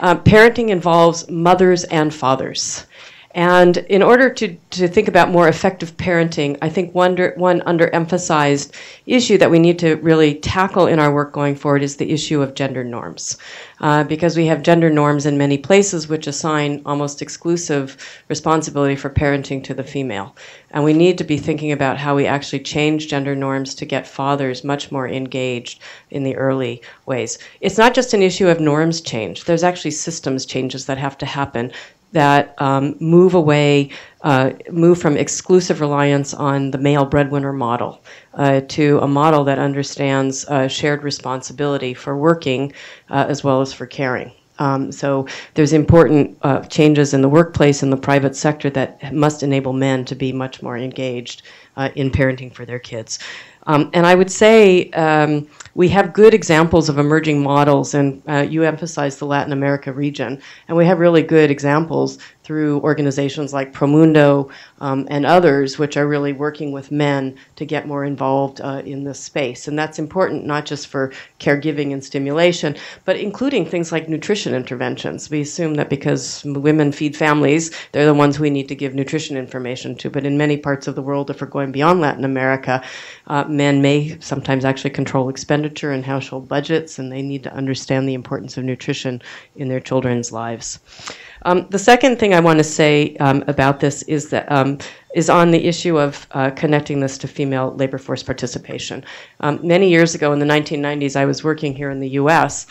Uh, parenting involves mothers and fathers. And in order to, to think about more effective parenting, I think one, one underemphasized issue that we need to really tackle in our work going forward is the issue of gender norms. Uh, because we have gender norms in many places which assign almost exclusive responsibility for parenting to the female. And we need to be thinking about how we actually change gender norms to get fathers much more engaged in the early ways. It's not just an issue of norms change, there's actually systems changes that have to happen that um, move away, uh, move from exclusive reliance on the male breadwinner model uh, to a model that understands uh, shared responsibility for working uh, as well as for caring. Um, so there's important uh, changes in the workplace and the private sector that must enable men to be much more engaged uh, in parenting for their kids. Um, and I would say um, we have good examples of emerging models, and uh, you emphasize the Latin America region, and we have really good examples through organizations like Promundo um, and others, which are really working with men to get more involved uh, in this space. And that's important not just for caregiving and stimulation, but including things like nutrition interventions. We assume that because women feed families, they're the ones we need to give nutrition information to. But in many parts of the world, if we're going beyond Latin America, uh, men may sometimes actually control expenditure and household budgets, and they need to understand the importance of nutrition in their children's lives. Um, the second thing I want to say um, about this is that um, is on the issue of uh, connecting this to female labor force participation. Um, many years ago in the 1990s, I was working here in the U.S.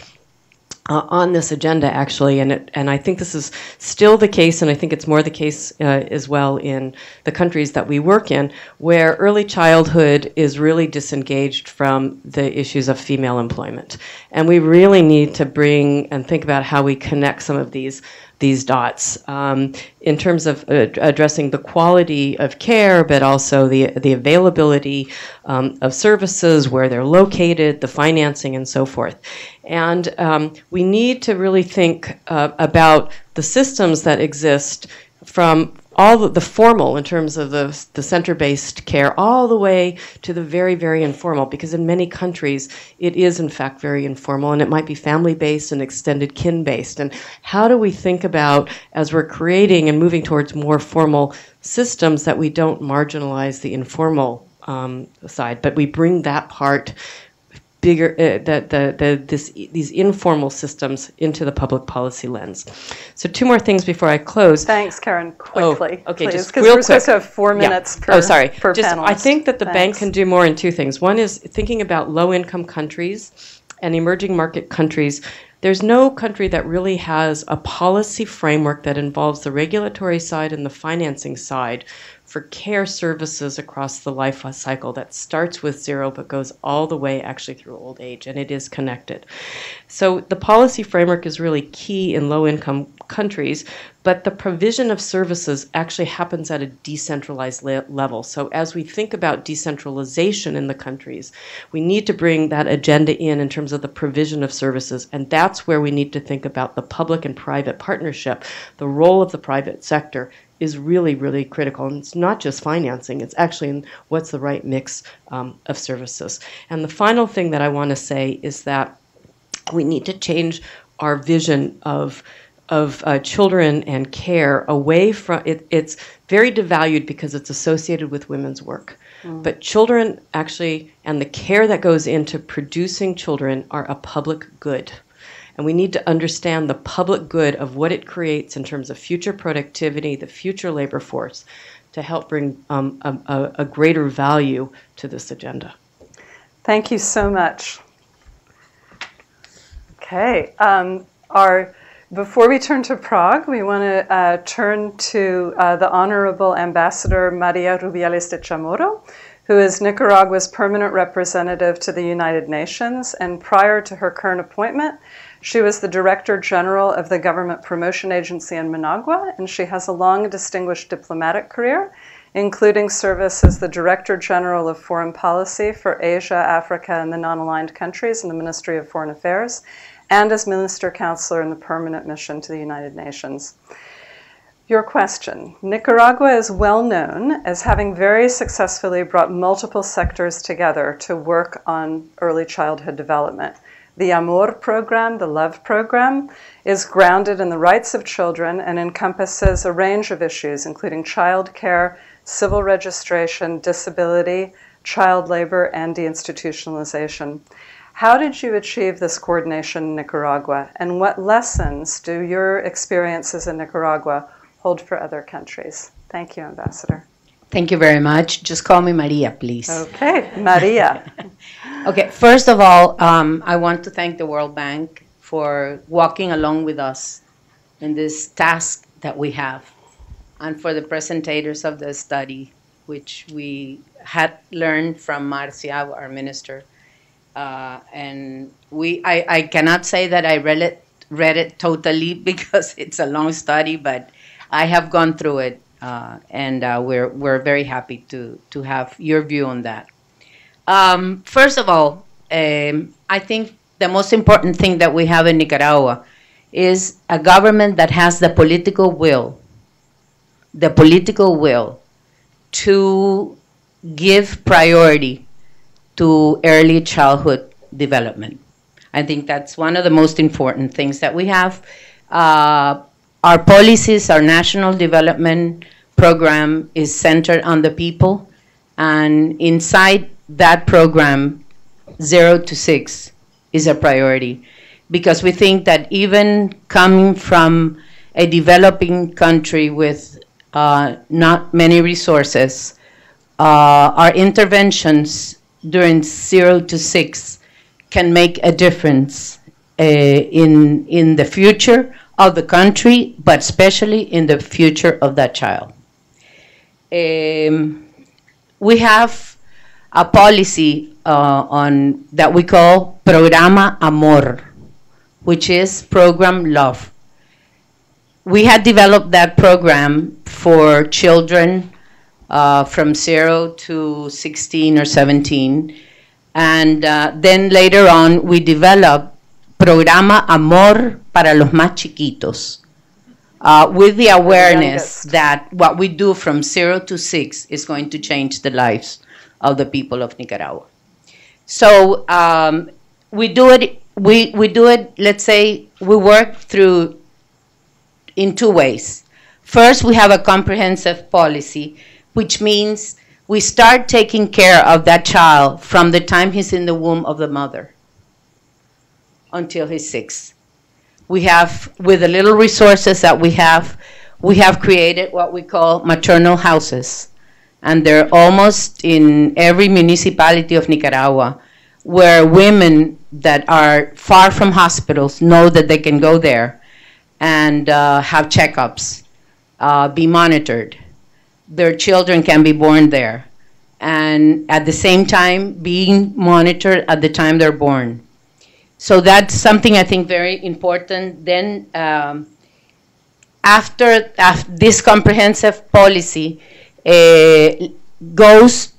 Uh, on this agenda, actually, and it, and I think this is still the case, and I think it's more the case uh, as well in the countries that we work in, where early childhood is really disengaged from the issues of female employment, and we really need to bring and think about how we connect some of these these dots um, in terms of uh, addressing the quality of care, but also the, the availability um, of services, where they're located, the financing, and so forth. And um, we need to really think uh, about the systems that exist from all the, the, formal in terms of the, the center based care, all the way to the very, very informal, because in many countries it is, in fact, very informal and it might be family based and extended kin based. And how do we think about, as we're creating and moving towards more formal systems, that we don't marginalize the informal um, side, but we bring that part bigger uh, the, the, the, this, these informal systems into the public policy lens. So two more things before I close. Thanks, Caren. Quickly, oh, okay, please, just because we're quick. supposed to have four minutes yeah. per. Oh, sorry. Per just, panelist. I think that the Thanks. bank can do more in two things. One is thinking about low-income countries and emerging market countries. There's no country that really has a policy framework that involves the regulatory side and the financing side for care services across the life cycle that starts with zero but goes all the way actually through old age, and it is connected. So the policy framework is really key in low income countries, but the provision of services actually happens at a decentralized le- level. So as we think about decentralization in the countries, we need to bring that agenda in in terms of the provision of services, and that's where we need to think about the public and private partnership, the role of the private sector is really, really critical. And it's not just financing, it's actually in what's the right mix um, of services. And the final thing that I want to say is that we need to change our vision of of uh, children and care away from it, it's very devalued because it's associated with women's work mm. but children actually and the care that goes into producing children are a public good and we need to understand the public good of what it creates in terms of future productivity, the future labor force, to help bring um, a, a, greater value to this agenda. Thank you so much. Okay, um, our before we turn to Prague, we want to uh, turn to uh, the Honorable Ambassador Maria Rubiales de Chamorro, who is Nicaragua's permanent representative to the United Nations. And prior to her current appointment, she was the Director General of the Government Promotion Agency in Managua, and she has a long distinguished diplomatic career, including service as the Director General of Foreign Policy for Asia, Africa, and the non aligned countries in the Ministry of Foreign Affairs, and as Minister Counselor in the Permanent Mission to the United Nations. Your question Nicaragua is well known as having very successfully brought multiple sectors together to work on early childhood development The Amor program, the Love program, is grounded in the rights of children and encompasses a range of issues, including child care, civil registration, disability, child labor, and deinstitutionalization. How did you achieve this coordination in Nicaragua, and what lessons do your experiences in Nicaragua hold for other countries? Thank you, Ambassador. Thank you very much. Just call me Maria, please. Okay, Maria. (laughs) Okay, first of all, um, I want to thank the World Bank for walking along with us in this task that we have, and for the presentators of the study, which we had learned from Marcia, our minister. Uh, and we, I, I cannot say that I read it, read it totally (laughs) because it's a long study, but I have gone through it, uh, and uh, we're we're very happy to to have your view on that. Um, first of all, um, I think the most important thing that we have in Nicaragua is a government that has the political will, the political will to give priority to early childhood development. I think that's one of the most important things that we have. Uh, our policies, our national development program is centered on the people, and inside that program, zero to six is a priority because we think that even coming from a developing country with uh, not many resources, uh, our interventions during zero to six can make a difference uh, in, in the future of the country, but especially in the future of that child. Um, we have a policy uh, on that we call Programa Amor, which is program love. We had developed that program for children uh, from zero to 16 or 17. And uh, then later on, we developed Programa Amor para los más chiquitos. Uh, with the awareness that what we do from zero to six is going to change the lives of the people of Nicaragua. So um, we do it. We, we do it. Let's say we work through in two ways. First, we have a comprehensive policy which means we start taking care of that child from the time he's in the womb of the mother until he's six. We have, with the little resources that we have, we have created what we call maternal houses. And they're almost in every municipality of Nicaragua where women that are far from hospitals know that they can go there and uh, have checkups, uh, be monitored their children can be born there. And at the same time, being monitored at the time they're born. So that's something I think very important. Then, um, after, after, this comprehensive policy uh, goes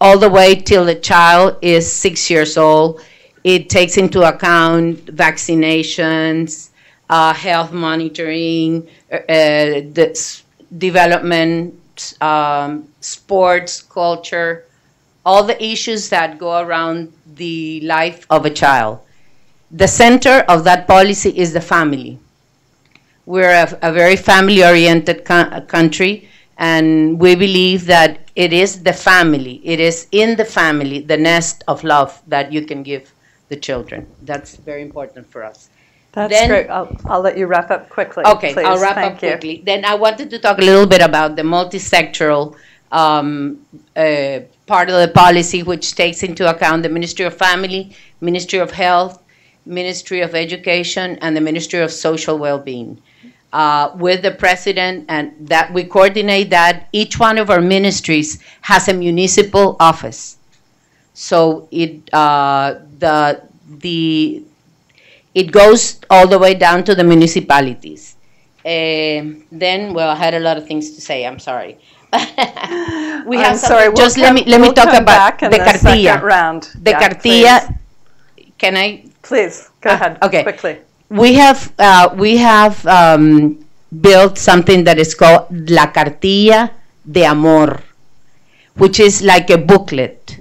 all the way till the child is six years old, it takes into account vaccinations, uh, health monitoring, uh, the development, um, sports, culture, all the issues that go around the life of a child. The center of that policy is the family. We're a, a very family oriented co- uh, country, and we believe that it is the family, it is in the family, the nest of love that you can give the children. That's very important for us. That's Then- great. I'll, I'll let you wrap up quickly. Okay, please. I'll wrap Thank up you. quickly. Then I wanted to talk a little bit about the multi-sectoral um, uh, part of the policy, which takes into account the Ministry of Family, Ministry of Health, Ministry of Education, and the Ministry of Social Well-being. Uh, with the president, and that we coordinate that. Each one of our ministries has a municipal office. So it uh, the the it goes all the way down to the municipalities. Um then, well, I had a lot of things to say. I'm sorry. We I'm have some- sorry. we'll just let me let me we'll talk about the the cartilla. round. The Yeah, cartilla. Can I? Please, go Ah, ahead. okay. Quickly. We have uh, we have um, built something that is called La Cartilla de Amor, which is like a booklet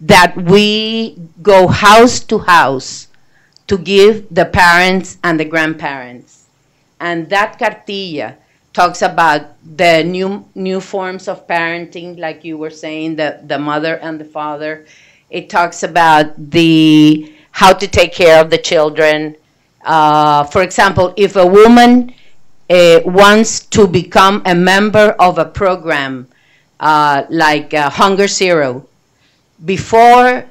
that we go house to house to give the parents and the grandparents. And that cartilla talks about the new new forms of parenting, like you were saying, the, the mother and the father. It talks about the how to take care of the children. Uh, for example, if a woman uh, wants to become a member of a program uh, like uh, Hunger Zero, before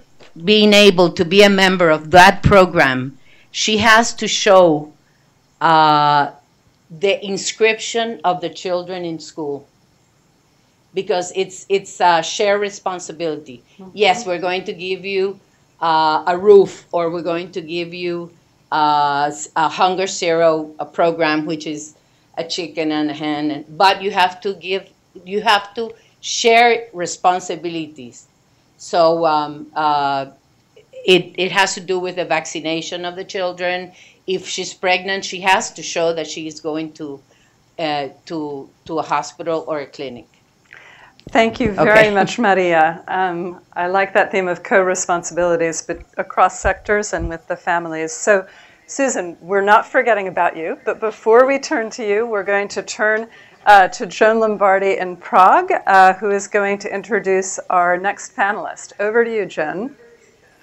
being able to be a member of that program, she has to show uh, the inscription of the children in school because it's it's a shared responsibility. Yes, we're going to give you uh, a roof, or we're going to give you uh, a hunger zero a program, which is a chicken and a hen. But you have to give, you have to share responsibilities. So um, uh, it it has to do with the vaccination of the children if she's pregnant, she has to show that she is going to uh, to to a hospital or a clinic. Thank you very okay. much, Maria. Um, I like that theme of co-responsibilities, but across sectors and with the families. So, Susan, we're not forgetting about you, but before we turn to you, we're going to turn uh, to Joan Lombardi in Prague, uh, who is going to introduce our next panelist. Over to you, Joan.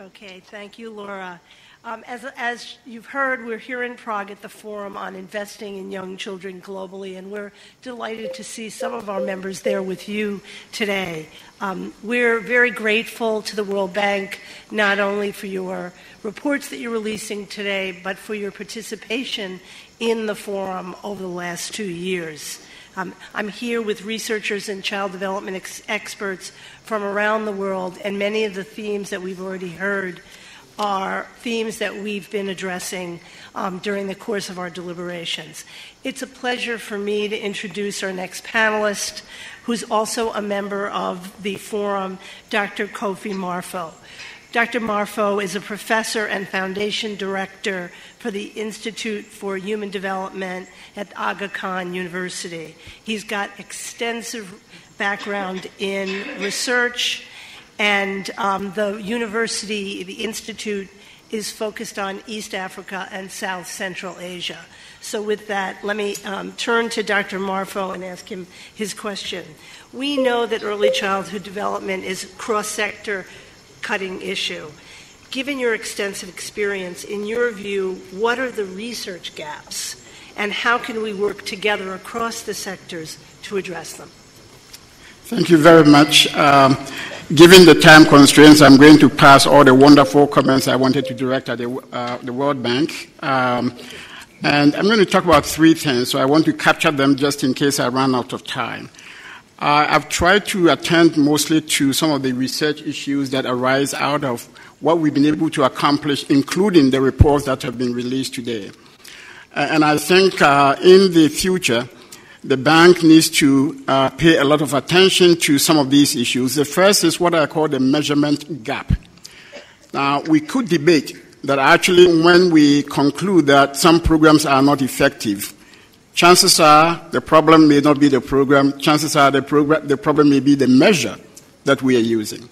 Okay, thank you, Laura. Um, as, as you've heard, we're here in Prague at the Forum on Investing in Young Children Globally, and we're delighted to see some of our members there with you today. Um, we're very grateful to the World Bank, not only for your reports that you're releasing today, but for your participation in the forum over the last two years. Um, I'm here with researchers and child development ex- experts from around the world, and many of the themes that we've already heard are themes that we've been addressing um, during the course of our deliberations. It's a pleasure for me to introduce our next panelist, who's also a member of the forum, Dr. Kofi Marfo. Dr. Marfo is a professor and foundation director for the Institute for Human Development at Aga Khan University. He's got extensive background in research and um, the university, the institute, is focused on East Africa and South Central Asia. So, with that, let me um, turn to Dr. Marfo and ask him his question. We know that early childhood development is a cross sector cutting issue. Given your extensive experience, in your view, what are the research gaps and how can we work together across the sectors to address them? Thank you very much. Um, given the time constraints, I'm going to pass all the wonderful comments I wanted to direct at the, uh, the World Bank. Um, and I'm going to talk about three things, so I want to capture them just in case I run out of time. Uh, I've tried to attend mostly to some of the research issues that arise out of what we've been able to accomplish, including the reports that have been released today. And I think uh, in the future, the bank needs to uh, pay a lot of attention to some of these issues. The first is what I call the measurement gap. Now, we could debate that actually when we conclude that some programs are not effective, chances are the problem may not be the program, chances are the, program, the problem may be the measure that we are using.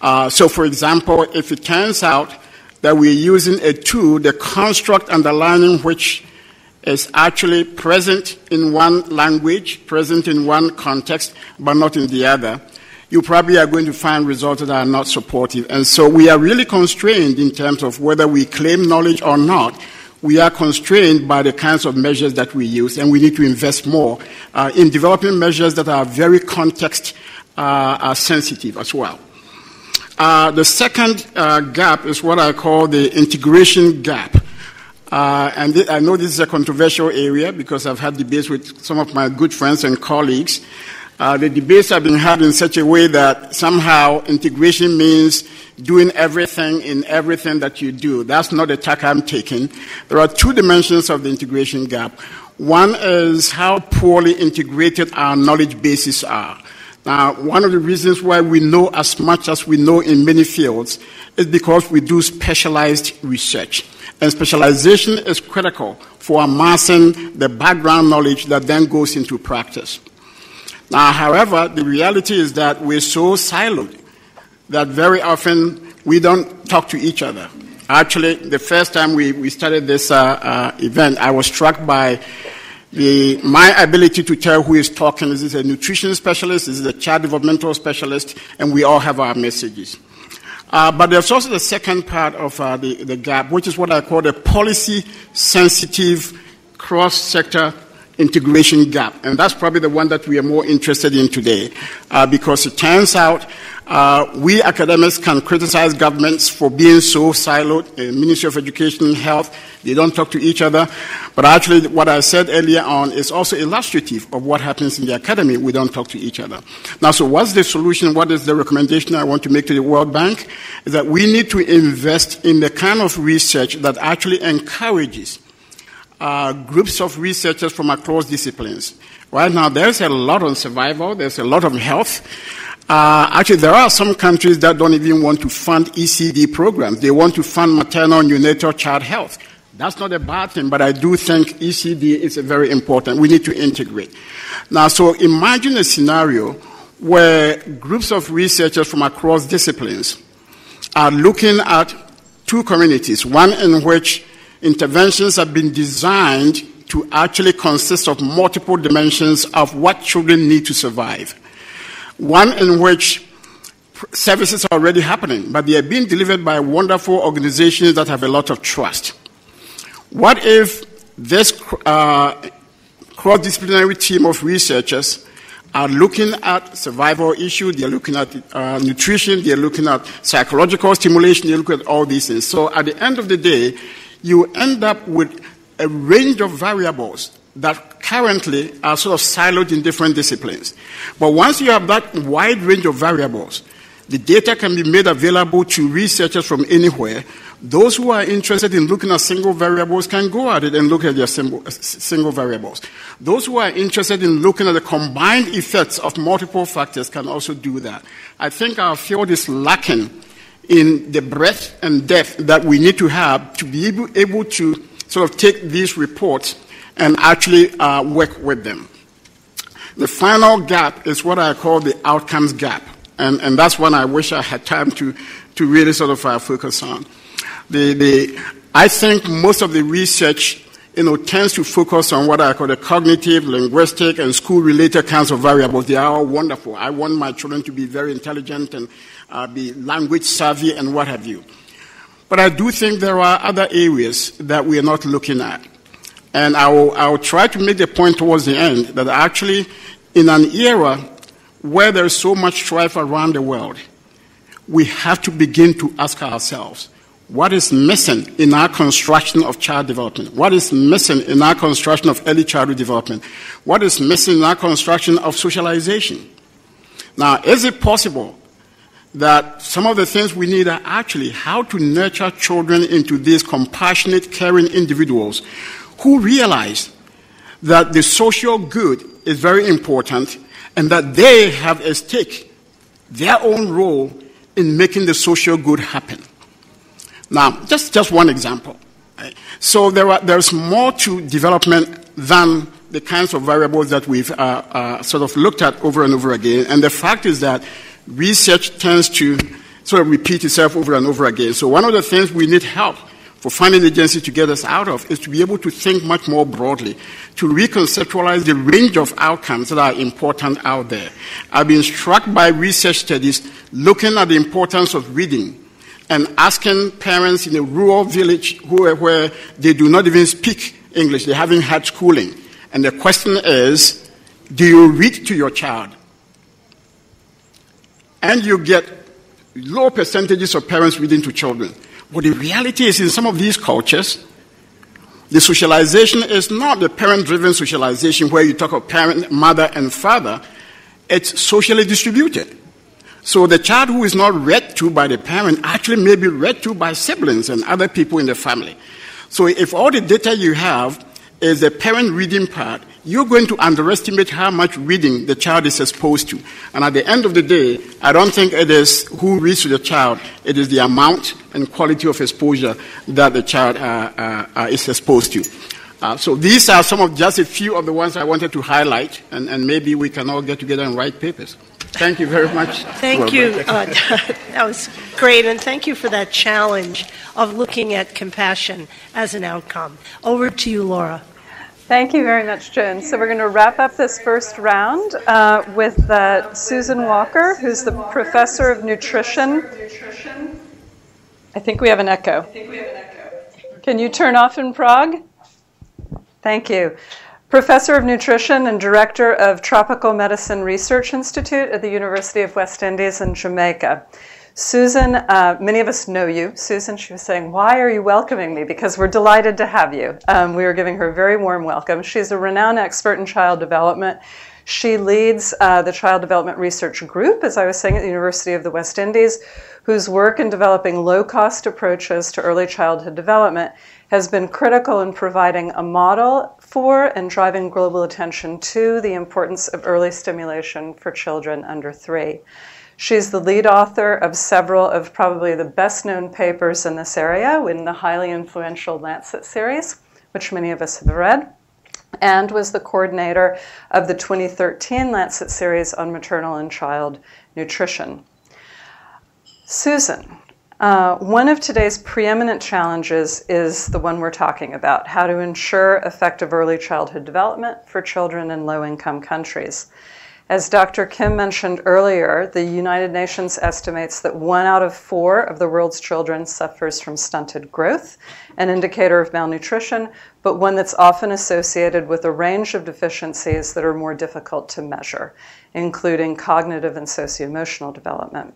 Uh, so, for example, if it turns out that we're using a tool, the construct underlying which is actually present in one language, present in one context, but not in the other, you probably are going to find results that are not supportive. And so we are really constrained in terms of whether we claim knowledge or not. We are constrained by the kinds of measures that we use, and we need to invest more uh, in developing measures that are very context uh, sensitive as well. Uh, the second uh, gap is what I call the integration gap. Uh, and th- I know this is a controversial area because I've had debates with some of my good friends and colleagues. Uh, the debates have been had in such a way that somehow integration means doing everything in everything that you do. That's not the tack I'm taking. There are two dimensions of the integration gap. One is how poorly integrated our knowledge bases are. Now, one of the reasons why we know as much as we know in many fields is because we do specialized research. And specialization is critical for amassing the background knowledge that then goes into practice. Now, however, the reality is that we're so siloed that very often we don't talk to each other. Actually, the first time we, we started this uh, uh, event, I was struck by the, my ability to tell who is talking. Is this a nutrition specialist? Is this a child developmental specialist? And we all have our messages. Uh, but there's also the second part of uh, the, the gap, which is what I call the policy sensitive cross sector integration gap. And that's probably the one that we are more interested in today, uh, because it turns out uh, we academics can criticize governments for being so siloed. The Ministry of Education and Health, they don't talk to each other. But actually, what I said earlier on is also illustrative of what happens in the academy. We don't talk to each other. Now, so what's the solution? What is the recommendation I want to make to the World Bank? Is that we need to invest in the kind of research that actually encourages uh, groups of researchers from across disciplines. Right now, there's a lot on survival, there's a lot on health. Uh, actually, there are some countries that don't even want to fund ECD programs. They want to fund maternal neonatal child health. That's not a bad thing, but I do think ECD is very important. We need to integrate. Now, so imagine a scenario where groups of researchers from across disciplines are looking at two communities, one in which interventions have been designed to actually consist of multiple dimensions of what children need to survive one in which services are already happening, but they are being delivered by wonderful organizations that have a lot of trust. What if this uh, cross disciplinary team of researchers are looking at survival issues, they're looking at uh, nutrition, they're looking at psychological stimulation, they're looking at all these things. So at the end of the day, you end up with a range of variables that currently are sort of siloed in different disciplines. But once you have that wide range of variables, the data can be made available to researchers from anywhere. Those who are interested in looking at single variables can go at it and look at their single uh, variables. Those who are interested in looking at the combined effects of multiple factors can also do that. I think our field is lacking in the breadth and depth that we need to have to be able, able to sort of take these reports and actually uh, work with them. The final gap is what I call the outcomes gap, and, and that's one I wish I had time to, to really sort of uh, focus on. The, the, I think most of the research you know, tends to focus on what I call the cognitive, linguistic, and school-related kinds of variables. They are all wonderful. I want my children to be very intelligent and uh, be language savvy and what have you. But I do think there are other areas that we are not looking at. And I will, I will try to make the point towards the end that actually, in an era where there's so much strife around the world, we have to begin to ask ourselves what is missing in our construction of child development? What is missing in our construction of early childhood development? What is missing in our construction of socialization? Now, is it possible that some of the things we need are actually how to nurture children into these compassionate, caring individuals who realize that the social good is very important and that they have at stake their own role in making the social good happen. Now, just, just one example. So there are, there's more to development than the kinds of variables that we've uh, uh, sort of looked at over and over again. And the fact is that research tends to sort of repeat itself over and over again. So one of the things we need help for funding agencies to get us out of is to be able to think much more broadly, to reconceptualize the range of outcomes that are important out there. I've been struck by research studies looking at the importance of reading and asking parents in a rural village who, where they do not even speak English, they haven't had schooling. And the question is, do you read to your child? And you get low percentages of parents reading to children. But the reality is, in some of these cultures, the socialization is not the parent driven socialization where you talk of parent, mother, and father. It's socially distributed. So the child who is not read to by the parent actually may be read to by siblings and other people in the family. So if all the data you have is the parent reading part, you're going to underestimate how much reading the child is exposed to. And at the end of the day, I don't think it is who reads to the child, it is the amount and quality of exposure that the child uh, uh, uh, is exposed to. Uh, so these are some of just a few of the ones I wanted to highlight, and, and maybe we can all get together and write papers. Thank you very much. Thank you. Uh, (laughs) that was great, and thank you for that challenge of looking at compassion as an outcome. Over to you, Laura. Thank you very much, Joan. So we're going to wrap up this first round uh, with uh, Susan Walker, who's the professor of nutrition. I think we have an echo. Can you turn off in Prague? Thank you. Professor of Nutrition and Director of Tropical Medicine Research Institute at the University of West Indies in Jamaica. Susan, uh, many of us know you. Susan, she was saying, Why are you welcoming me? Because we're delighted to have you. Um, we are giving her a very warm welcome. She's a renowned expert in child development. She leads uh, the Child Development Research Group, as I was saying, at the University of the West Indies, whose work in developing low cost approaches to early childhood development has been critical in providing a model for and driving global attention to the importance of early stimulation for children under three. She's the lead author of several of probably the best known papers in this area in the highly influential Lancet series, which many of us have read, and was the coordinator of the 2013 Lancet series on maternal and child nutrition. Susan, uh, one of today's preeminent challenges is the one we're talking about how to ensure effective early childhood development for children in low income countries. As Dr. Kim mentioned earlier, the United Nations estimates that one out of four of the world's children suffers from stunted growth, an indicator of malnutrition, but one that's often associated with a range of deficiencies that are more difficult to measure, including cognitive and socio emotional development.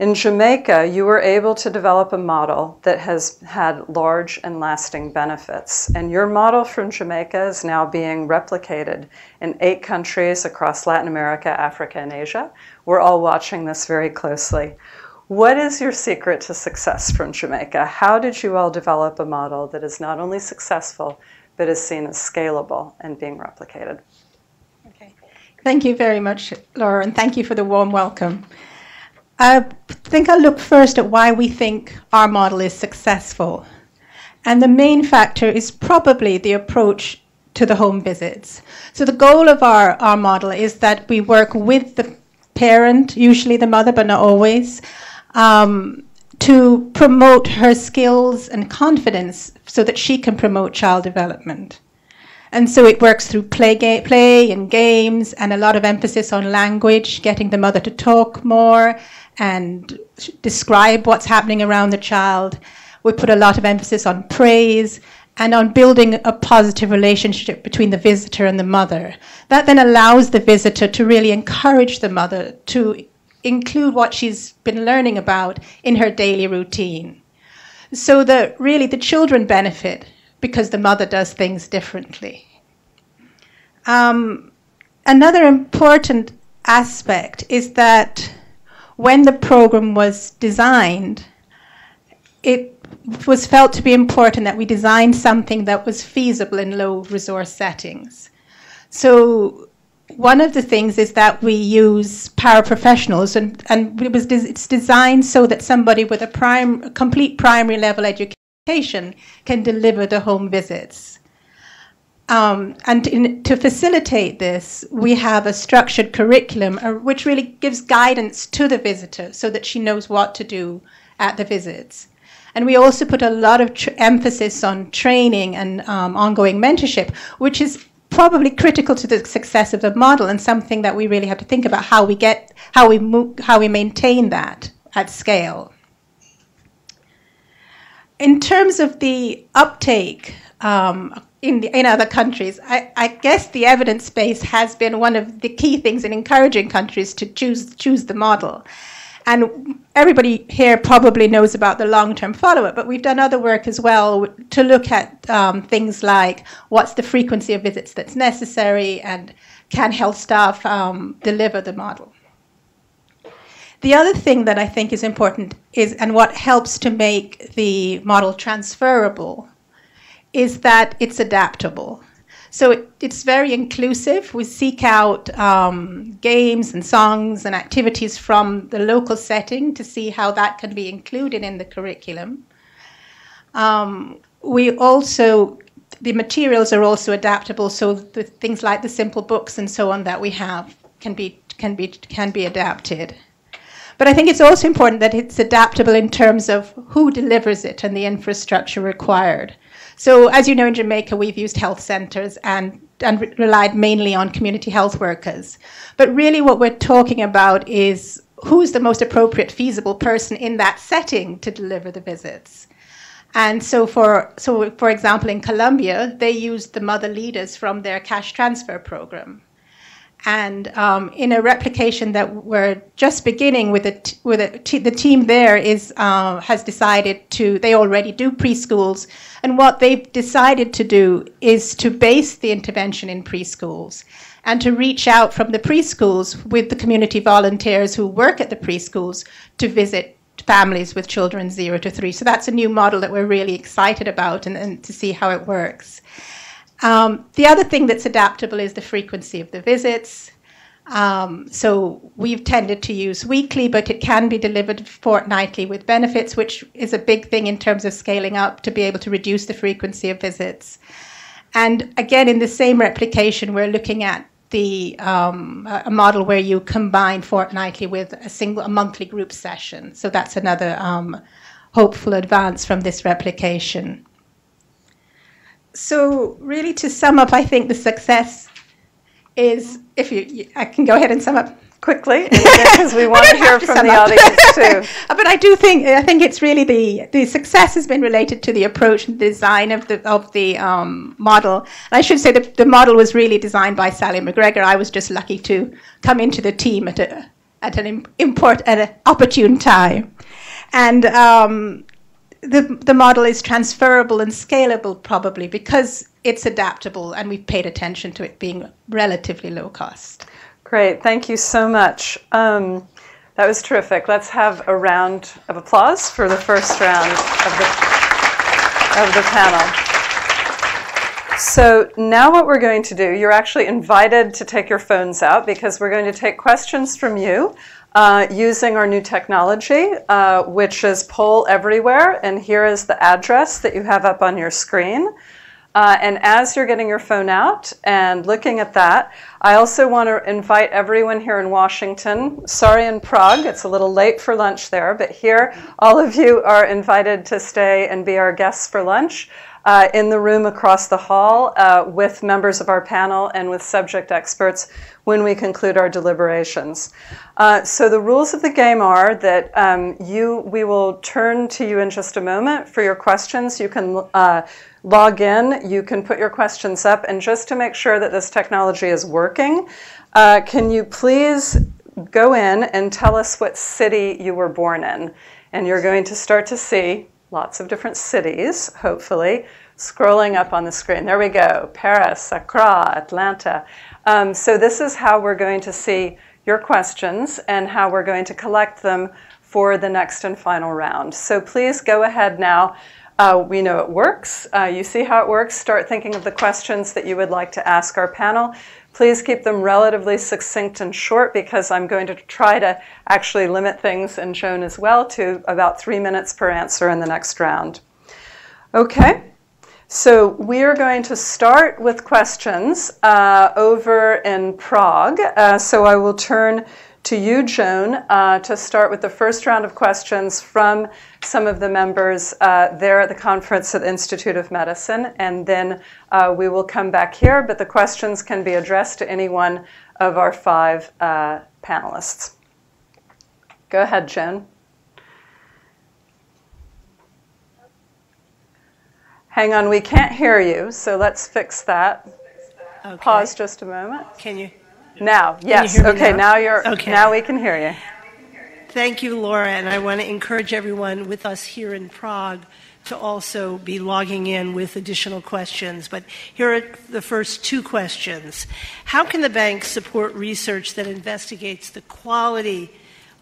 In Jamaica, you were able to develop a model that has had large and lasting benefits. And your model from Jamaica is now being replicated in eight countries across Latin America, Africa, and Asia. We're all watching this very closely. What is your secret to success from Jamaica? How did you all develop a model that is not only successful, but is seen as scalable and being replicated? Okay. Thank you very much, Laura, and thank you for the warm welcome. I think I'll look first at why we think our model is successful. And the main factor is probably the approach to the home visits. So the goal of our, our model is that we work with the parent, usually the mother, but not always, um, to promote her skills and confidence so that she can promote child development. And so it works through play, ga- play and games and a lot of emphasis on language, getting the mother to talk more and describe what's happening around the child. We put a lot of emphasis on praise and on building a positive relationship between the visitor and the mother. That then allows the visitor to really encourage the mother to include what she's been learning about in her daily routine. So that really the children benefit because the mother does things differently. Um, another important aspect is that when the program was designed, it was felt to be important that we design something that was feasible in low resource settings. So one of the things is that we use paraprofessionals, and, and it was des- it's designed so that somebody with a prime, complete primary level education can deliver the home visits. Um, and in, to facilitate this, we have a structured curriculum uh, which really gives guidance to the visitor so that she knows what to do at the visits. And we also put a lot of emphasis on training and um, ongoing mentorship, which is probably critical to the success of the model and something that we really have to think about how we get, how we how we maintain that at scale. In terms of the uptake um, in, the, in other countries. I, I, guess the evidence base has been one of the key things in encouraging countries to choose choose the model. And everybody here probably knows about the long-term follow-up, but we've done other work as well to look at um, things like what's the frequency of visits that's necessary, and can health staff um, deliver the model. The other thing that I think is important is, and what helps to make the model transferable is that it's adaptable. So it, it's very inclusive. We seek out um, games and songs and activities from the local setting to see how that can be included in the curriculum. Um, we also, the materials are also adaptable, so the things like the simple books and so on that we have can be can be can be adapted. But I think it's also important that it's adaptable in terms of who delivers it and the infrastructure required. So, as you know, in Jamaica, we've used health centres and, and re- relied mainly on community health workers. But really, what we're talking about is who's the most appropriate, feasible person in that setting to deliver the visits. And so, for so for example, in Colombia, they used the mother leaders from their cash transfer program. And um, in a replication that we're just beginning with, it, with the team there is uh, has decided to they already do preschools, and what they've decided to do is to base the intervention in preschools and to reach out from the preschools with the community volunteers who work at the preschools to visit families with children zero to three. So that's a new model that we're really excited about and, and to see how it works. Um, the other thing that's adaptable is the frequency of the visits. Um, so we've tended to use weekly, but it can be delivered fortnightly with benefits, which is a big thing in terms of scaling up to be able to reduce the frequency of visits. And again, in the same replication, we're looking at the um, a model where you combine fortnightly with a single a monthly group session. So that's another um, hopeful advance from this replication so really to sum up, I think the success is if you, I can go ahead and sum up quickly because we (laughs) want to hear from the up. audience too. (laughs) but I do think I think it's really the the success has been related to the approach and design of the of the um, model. And I should say that the model was really designed by Sally McGregor. I was just lucky to come into the team at a at an import at an opportune time. And um, the, the model is transferable and scalable probably because it's adaptable and we've paid attention to it being relatively low cost. Great, thank you so much. Um, that was terrific. Let's have a round of applause for the first round of the, of the panel. So now what we're going to do, you're actually invited to take your phones out because we're going to take questions from you uh, using our new technology, uh, which is Poll Everywhere. And here is the address that you have up on your screen. Uh, and as you're getting your phone out and looking at that, I also want to invite everyone here in Washington. Sorry in Prague, it's a little late for lunch there, but here all of you are invited to stay and be our guests for lunch uh, in the room across the hall uh, with members of our panel and with subject experts when we conclude our deliberations. Uh, so the rules of the game are that um, you, we will turn to you in just a moment for your questions. You can uh, log in, you can put your questions up, and just to make sure that this technology is working, uh, can you please go in and tell us what city you were born in? And you're going to start to see lots of different cities, hopefully, scrolling up on the screen. There we go Paris, Accra, Atlanta. Um, so, this is how we're going to see your questions and how we're going to collect them for the next and final round. So, please go ahead now. Uh, we know it works. Uh, you see how it works. Start thinking of the questions that you would like to ask our panel. Please keep them relatively succinct and short because I'm going to try to actually limit things, and Joan as well, to about three minutes per answer in the next round. Okay, so we are going to start with questions uh, over in Prague. Uh, so I will turn to you, Joan, uh, to start with the first round of questions from some of the members uh, there at the conference at the Institute of Medicine, and then uh, we will come back here, but the questions can be addressed to any one of our five uh, panelists. Go ahead, Joan. Hang on, we can't hear you, so let's fix that. Okay. Pause just a moment. Can you? Now, yes. Okay, now? now you're. Okay. Now we can hear you. Thank you, Laura, and I want to encourage everyone with us here in Prague to also be logging in with additional questions. But here are the first two questions. How can the bank support research that investigates the quality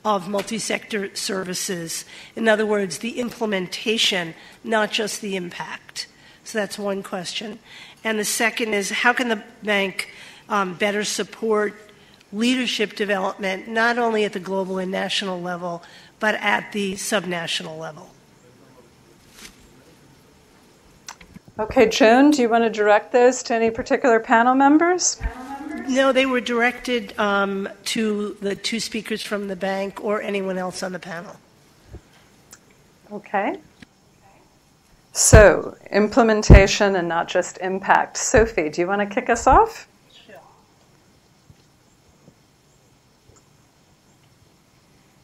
of multi sector services? In other words, the implementation, not just the impact. So that's one question. And the second is how can the bank um, better support leadership development, not only at the global and national level, but at the subnational level. Okay, Joan, do you want to direct those to any particular panel members? No, they were directed um, to the two speakers from the bank or anyone else on the panel. Okay. So, implementation and not just impact. Sophie, do you want to kick us off?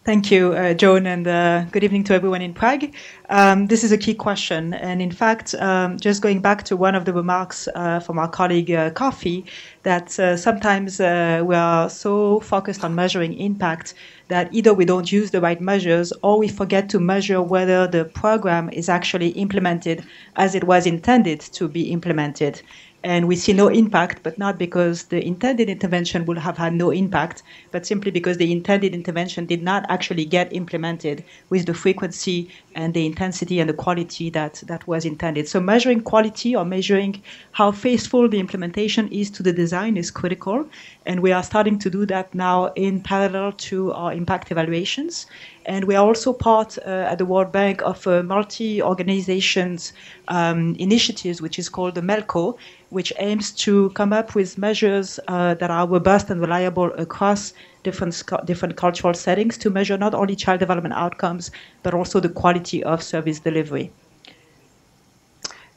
Thank you, uh, Joan, and uh, good evening to everyone in Prague. Um, this is a key question, and in fact, um, just going back to one of the remarks uh, from our colleague uh, Kofi, that uh, sometimes uh, we are so focused on measuring impact that either we don't use the right measures or we forget to measure whether the program is actually implemented as it was intended to be implemented and we see no impact, but not because the intended intervention would have had no impact, but simply because the intended intervention did not actually get implemented with the frequency and the intensity and the quality that, that was intended. So measuring quality or measuring how faithful the implementation is to the design is critical, and we are starting to do that now in parallel to our impact evaluations. And we are also part uh, at the World Bank of a multi organizations um, initiatives, which is called the MELQO, which aims to come up with measures uh, that are robust and reliable across different, different cultural settings to measure not only child development outcomes, but also the quality of service delivery.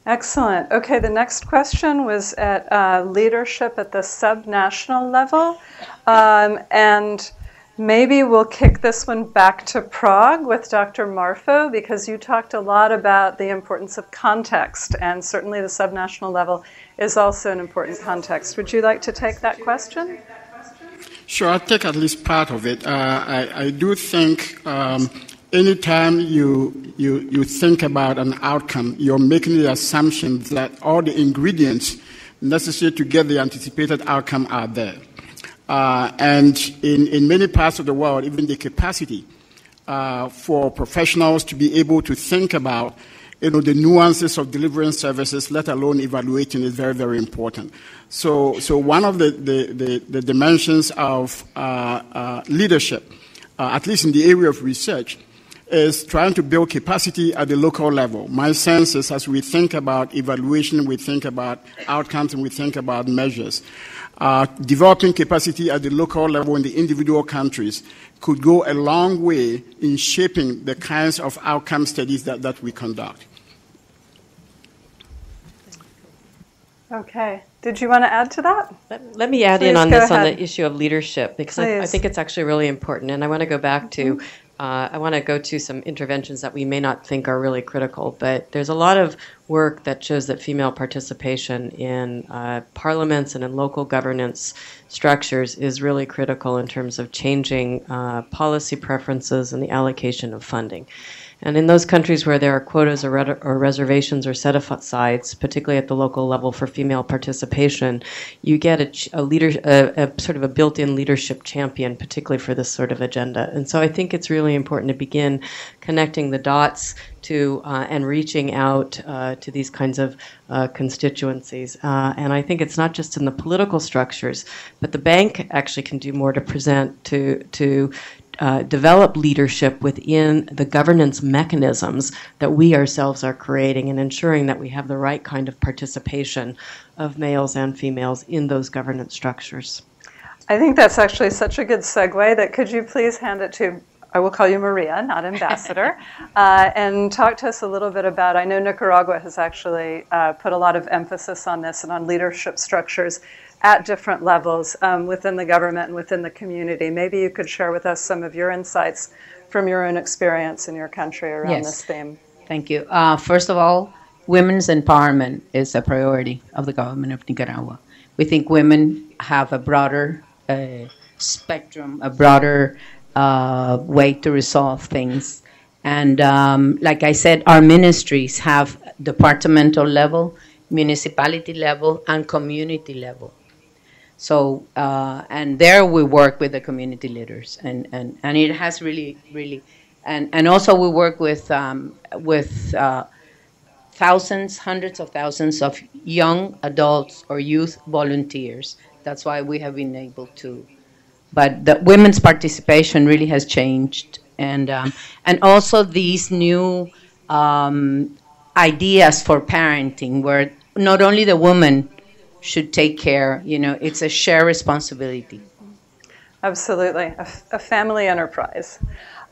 Excellent. Okay, the next question was at uh, leadership at the subnational level. Um, and Maybe we'll kick this one back to Prague with Dr. Marfo because you talked a lot about the importance of context, and certainly the subnational level is also an important context. Would you like to take that question? Sure, I'll take at least part of it. Uh, I, I, do think um, anytime you, you, you think about an outcome, you're making the assumption that all the ingredients necessary to get the anticipated outcome are there. Uh, and in, in many parts of the world, even the capacity uh, for professionals to be able to think about you know, the nuances of delivering services, let alone evaluating, is very, very important. So, so one of the, the, the, the dimensions of uh, uh, leadership, uh, at least in the area of research, is trying to build capacity at the local level. My sense is as we think about evaluation, we think about outcomes, and we think about measures uh, developing capacity at the local level in the individual countries could go a long way in shaping the kinds of outcome studies that, that we conduct. Okay. Did you want to add to that? Let, let me add Please in on this ahead. on the issue of leadership because I, I, think it's actually really important. And I want to go back to mm-hmm. Uh, I want to go to some interventions that we may not think are really critical, but there's a lot of work that shows that female participation in uh, parliaments and in local governance structures is really critical in terms of changing uh, policy preferences and the allocation of funding. And in those countries where there are quotas or, re- or reservations or set asides, particularly at the local level for female participation, you get a, a leader, a, a, sort of a built-in leadership champion, particularly for this sort of agenda. And so I think it's really important to begin connecting the dots to uh, and reaching out uh, to these kinds of uh, constituencies. Uh, and I think it's not just in the political structures, but the bank actually can do more to present to to uh, develop leadership within the governance mechanisms that we ourselves are creating and ensuring that we have the right kind of participation of males and females in those governance structures. I think that's actually such a good segue that could you please hand it to I will call you Maria, not ambassador, (laughs) uh, and talk to us a little bit about. I know Nicaragua has actually uh, put a lot of emphasis on this and on leadership structures at different levels um, within the government and within the community. Maybe you could share with us some of your insights from your own experience in your country around yes. this theme. Thank you. Uh, first of all, women's empowerment is a priority of the government of Nicaragua. We think women have a broader uh, spectrum, a broader uh, way to resolve things. And um, like I said, our ministries have departmental level, municipality level, and community level. So, uh, and there we work with the community leaders, and, and, and it has really, really, and, and also we work with, um, with uh, thousands, hundreds of thousands of young adults or youth volunteers. That's why we have been able to. But the women's participation really has changed, and um, and also these new um, ideas for parenting, where not only the woman should take care. You know, it's a shared responsibility. Absolutely, a, family enterprise.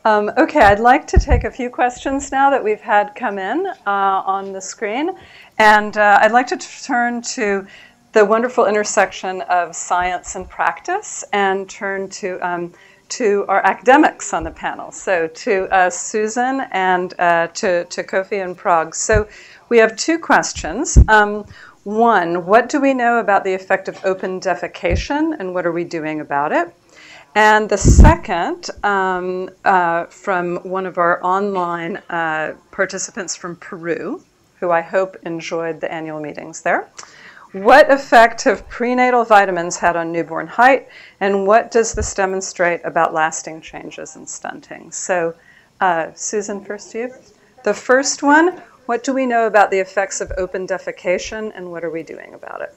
Um, okay, I'd like to take a few questions now that we've had come in uh, on the screen. And uh, I'd like to turn to the wonderful intersection of science and practice and turn to, um, to our academics on the panel. So to uh, Susan and uh, to, to Kofi and Prague. So we have two questions. Um, one, what do we know about the effect of open defecation and what are we doing about it? And the second, um, uh, from one of our online uh, participants from Peru, who I hope enjoyed the annual meetings there. What effect have prenatal vitamins had on newborn height, and what does this demonstrate about lasting changes in stunting? So, uh, Susan, first to you. The first one what do we know about the effects of open defecation, and what are we doing about it?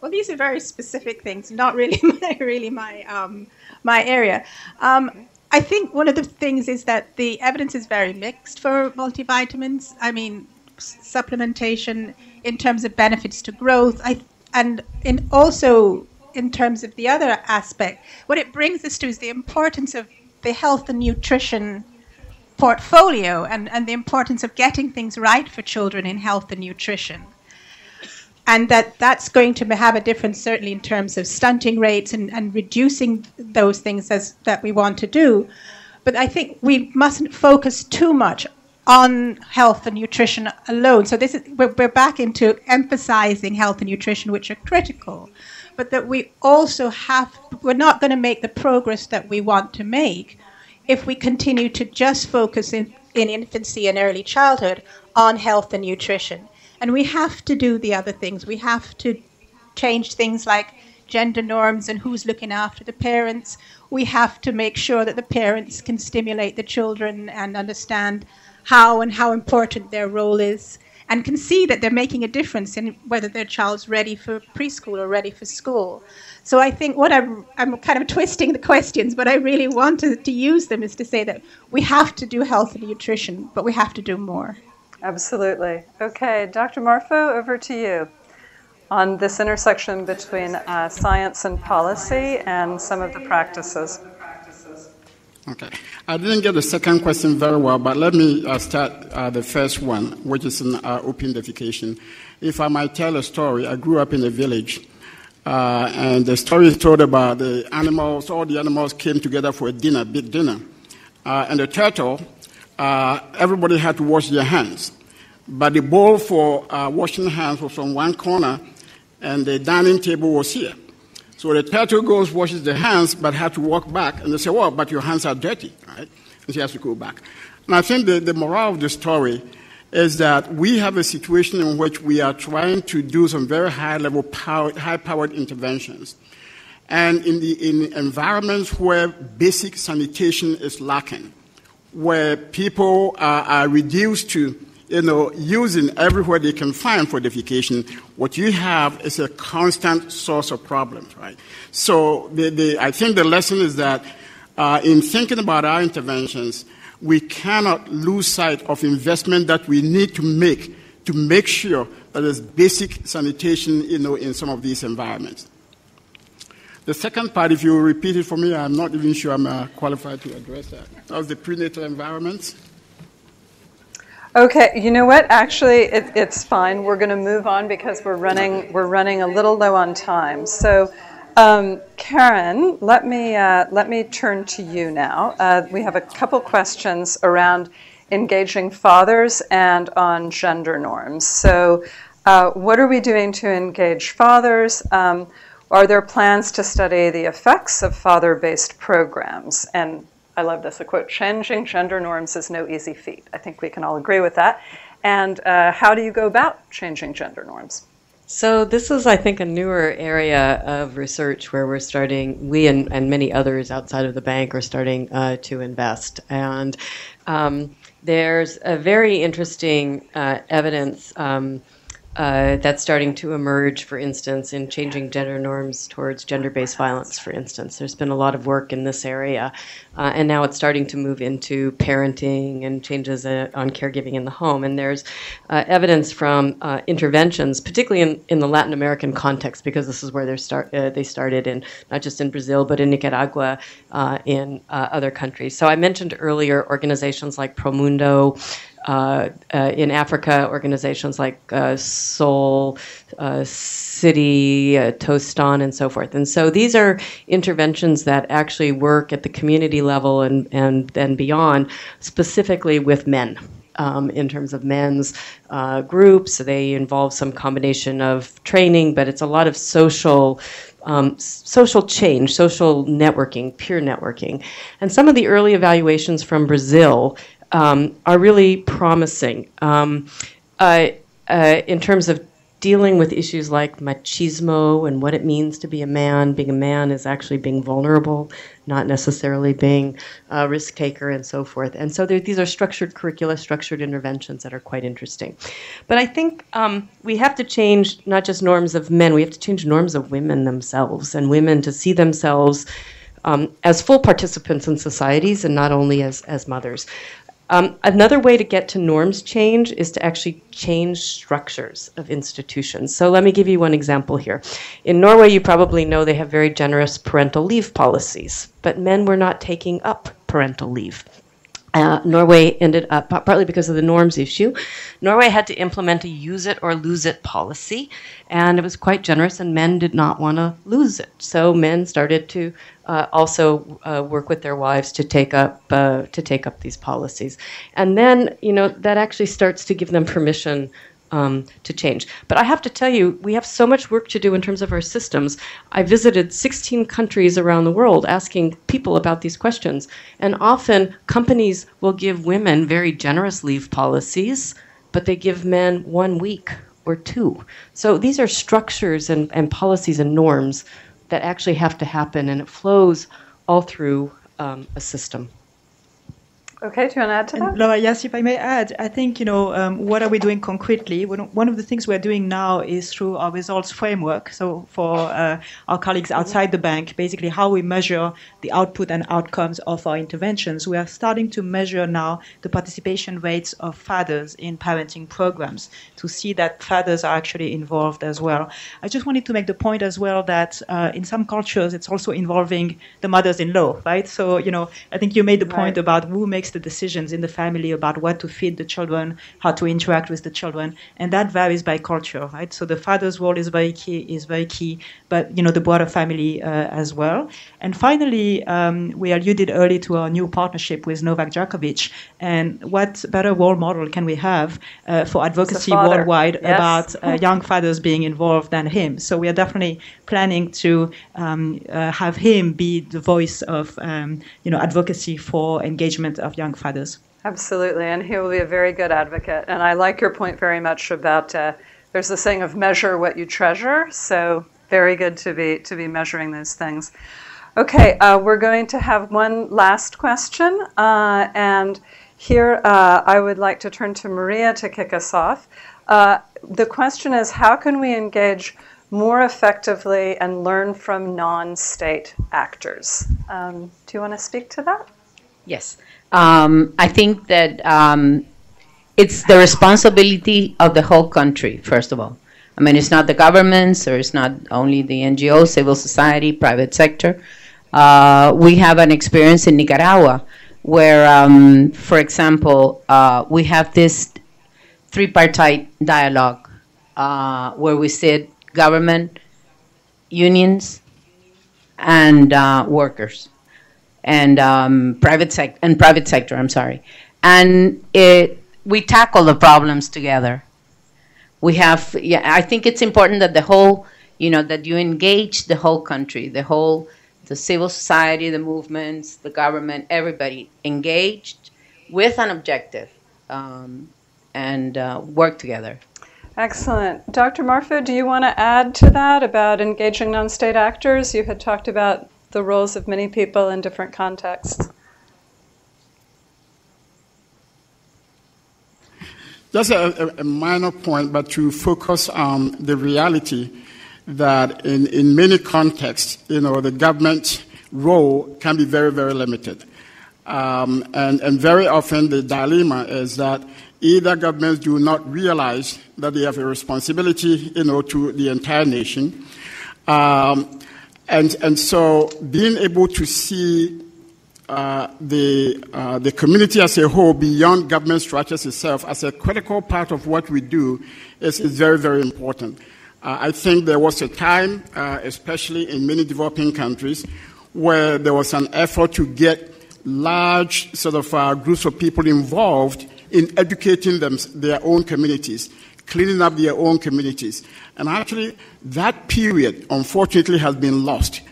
Well, these are very specific things, not really (laughs) my, really my um, my area. Um, I think one of the things is that the evidence is very mixed for multivitamins. I mean, supplementation in terms of benefits to growth, I, and in also in terms of the other aspect. What it brings us to is the importance of the health and nutrition portfolio and, and the importance of getting things right for children in health and nutrition. And that that's going to have a difference certainly in terms of stunting rates and, and reducing those things as that we want to do. But i think we mustn't focus too much on health and nutrition alone. So this is we're, we're back into emphasizing health and nutrition which are critical but that we also have we're not going to make the progress that we want to make if we continue to just focus in, in infancy and early childhood on health and nutrition and we have to do the other things. We have to change things like gender norms and who's looking after the parents. We have to make sure that the parents can stimulate the children and understand how and how important their role is and can see that they're making a difference in whether their child's ready for preschool or ready for school. So I think what I'm, I'm kind of (laughs) twisting the questions, but I really wanted to use them is to say that we have to do health and nutrition, but we have to do more. Absolutely. Okay, Dr. Marfo, over to you on this intersection between uh, science and policy and some of the practices. Okay. I didn't get the second question very well, but let me uh, start uh, the first one, which is in uh, open defecation. If I might tell a story, I grew up in a village, uh, and the story is told about the animals, all the animals came together for a dinner, big dinner. Uh, and the turtle uh, everybody had to wash their hands. But the bowl for washing hands was on one corner, and the dining table was here. So the turtle goes, washes the hands, but had to walk back. And they say, well, but your hands are dirty, right? And she has to go back. And I think the, the moral of the story is that we have a situation in which we are trying to do some very high level, power, high powered interventions. And in, the, in environments where basic sanitation is lacking, where people are, are reduced to you know, using everywhere they can find for defecation, what you have is a constant source of problems, right? So the, the, I think the lesson is that uh, in thinking about our interventions, we cannot lose sight of investment that we need to make to make sure that there's basic sanitation, you know, in some of these environments. The second part, if you repeat it for me, I'm not even sure I'm uh, qualified to address that. That was the prenatal environment. Okay, you know what? Actually, it, it's fine. We're going to move on because we're running we're running a little low on time. So, um, Caren, let me uh, let me turn to you now. Uh, we have a couple questions around engaging fathers and on gender norms. So, uh, what are we doing to engage fathers? Um, are there plans to study the effects of father based programs? And I love this a quote changing gender norms is no easy feat. I think we can all agree with that. And uh, how do you go about changing gender norms? So this is, I think, a newer area of research where we're starting. We and, and many others outside of the bank are starting uh, to invest, and um, there's a very interesting uh, evidence um, uh, that's starting to emerge, for instance, in changing gender norms towards gender based violence, for instance. There's been a lot of work in this area, uh, and now it's starting to move into parenting and changes uh, on caregiving in the home. And there's uh, evidence from uh, interventions, particularly in, in the Latin American context, because this is where they start, uh, they started in not just in Brazil, but in Nicaragua, in other countries. So I mentioned earlier organizations like Promundo. Uh, uh, in Africa, organizations like uh, Soul, uh, City, uh, Tostan, and so forth. And so these are interventions that actually work at the community level and, and then beyond, specifically with men. Um, in terms of men's uh, groups, they involve some combination of training, but it's a lot of social um, social change, social networking, peer networking. And some of the early evaluations from Brazil um, are really promising um, uh, uh, in terms of dealing with issues like machismo and what it means to be a man. Being a man is actually being vulnerable, not necessarily being a risk taker, and so forth. And so these are structured curricula, structured interventions that are quite interesting. But I think um, we have to change not just norms of men, we have to change norms of women themselves, and women to see themselves. Um, as full participants in societies and not only as, as mothers. Um, another way to get to norms change is to actually change structures of institutions. So let me give you one example here. In Norway, you probably know they have very generous parental leave policies, but men were not taking up parental leave. Uh, Norway ended up, partly because of the norms issue, Norway had to implement a use it or lose it policy, and it was quite generous, and men did not want to lose it. So men started to uh, also uh, work with their wives to take up uh, to take up these policies, and then you know that actually starts to give them permission um, to change. But I have to tell you, we have so much work to do in terms of our systems. I visited 16 countries around the world asking people about these questions, and often companies will give women very generous leave policies, but they give men one week or two. So these are structures and, and policies and norms that actually have to happen, and it flows all through um, a system. Okay, do you want to add to that? Laura, yes, if I may add, I think, you know, um, what are we doing concretely? One of the things we're doing now is through our results framework. So for uh, our colleagues outside the bank, basically how we measure the output and outcomes of our interventions. We are starting to measure now the participation rates of fathers in parenting programs to see that fathers are actually involved as well. I just wanted to make the point as well that uh, in some cultures, it's also involving the mothers-in-law, right? So, you know, I think you made the point right. about who makes the decisions in the family about what to feed the children, how to interact with the children, and that varies by culture, right? So the father's role is very key, is very key, but you know the broader family uh, as well. And finally, um, we alluded early to our new partnership with Novak Djokovic, and what better role model can we have uh, for advocacy worldwide yes. about uh, (laughs) young fathers being involved than him? So we are definitely planning to um, uh, have him be the voice of um, you know advocacy for engagement of young fathers. Absolutely, and he will be a very good advocate. And I like your point very much about uh, there's the saying of measure what you treasure. So very good to be to be measuring those things. Okay, uh, we're going to have one last question, uh, and here uh, I would like to turn to Maria to kick us off. Uh, the question is, how can we engage more effectively and learn from non-state actors? Um, do you want to speak to that? Yes. Um, I think that um, it's the responsibility of the whole country, first of all. I mean, it's not the governments or it's not only the NGO, civil society, private sector. Uh, we have an experience in Nicaragua where, um, for example, uh, we have this tripartite dialogue uh, where we sit government, unions, and uh, workers and um, private sector and private sector. I'm sorry, and it, we tackle the problems together. We have, yeah, I think it's important that the whole, you know, that you engage the whole country, the whole, the civil society, the movements, the government, everybody engaged with an objective um, and uh, work together. Excellent. Dr. Marfo, do you want to add to that about engaging non state actors? You had talked about the roles of many people in different contexts. just a, a, minor point, but to focus on the reality that in, in many contexts, you know, the government role can be very, very limited. Um, and, and very often the dilemma is that either governments do not realize that they have a responsibility, you know, to the entire nation. Um, and, and so being able to see uh, the, uh, the community as a whole beyond government structures itself as a critical part of what we do is, is very, very important. Uh, I think there was a time, uh, especially in many developing countries, where there was an effort to get large sort of uh, groups of people involved in educating them, their own communities, cleaning up their own communities. And actually, that period, unfortunately, has been lost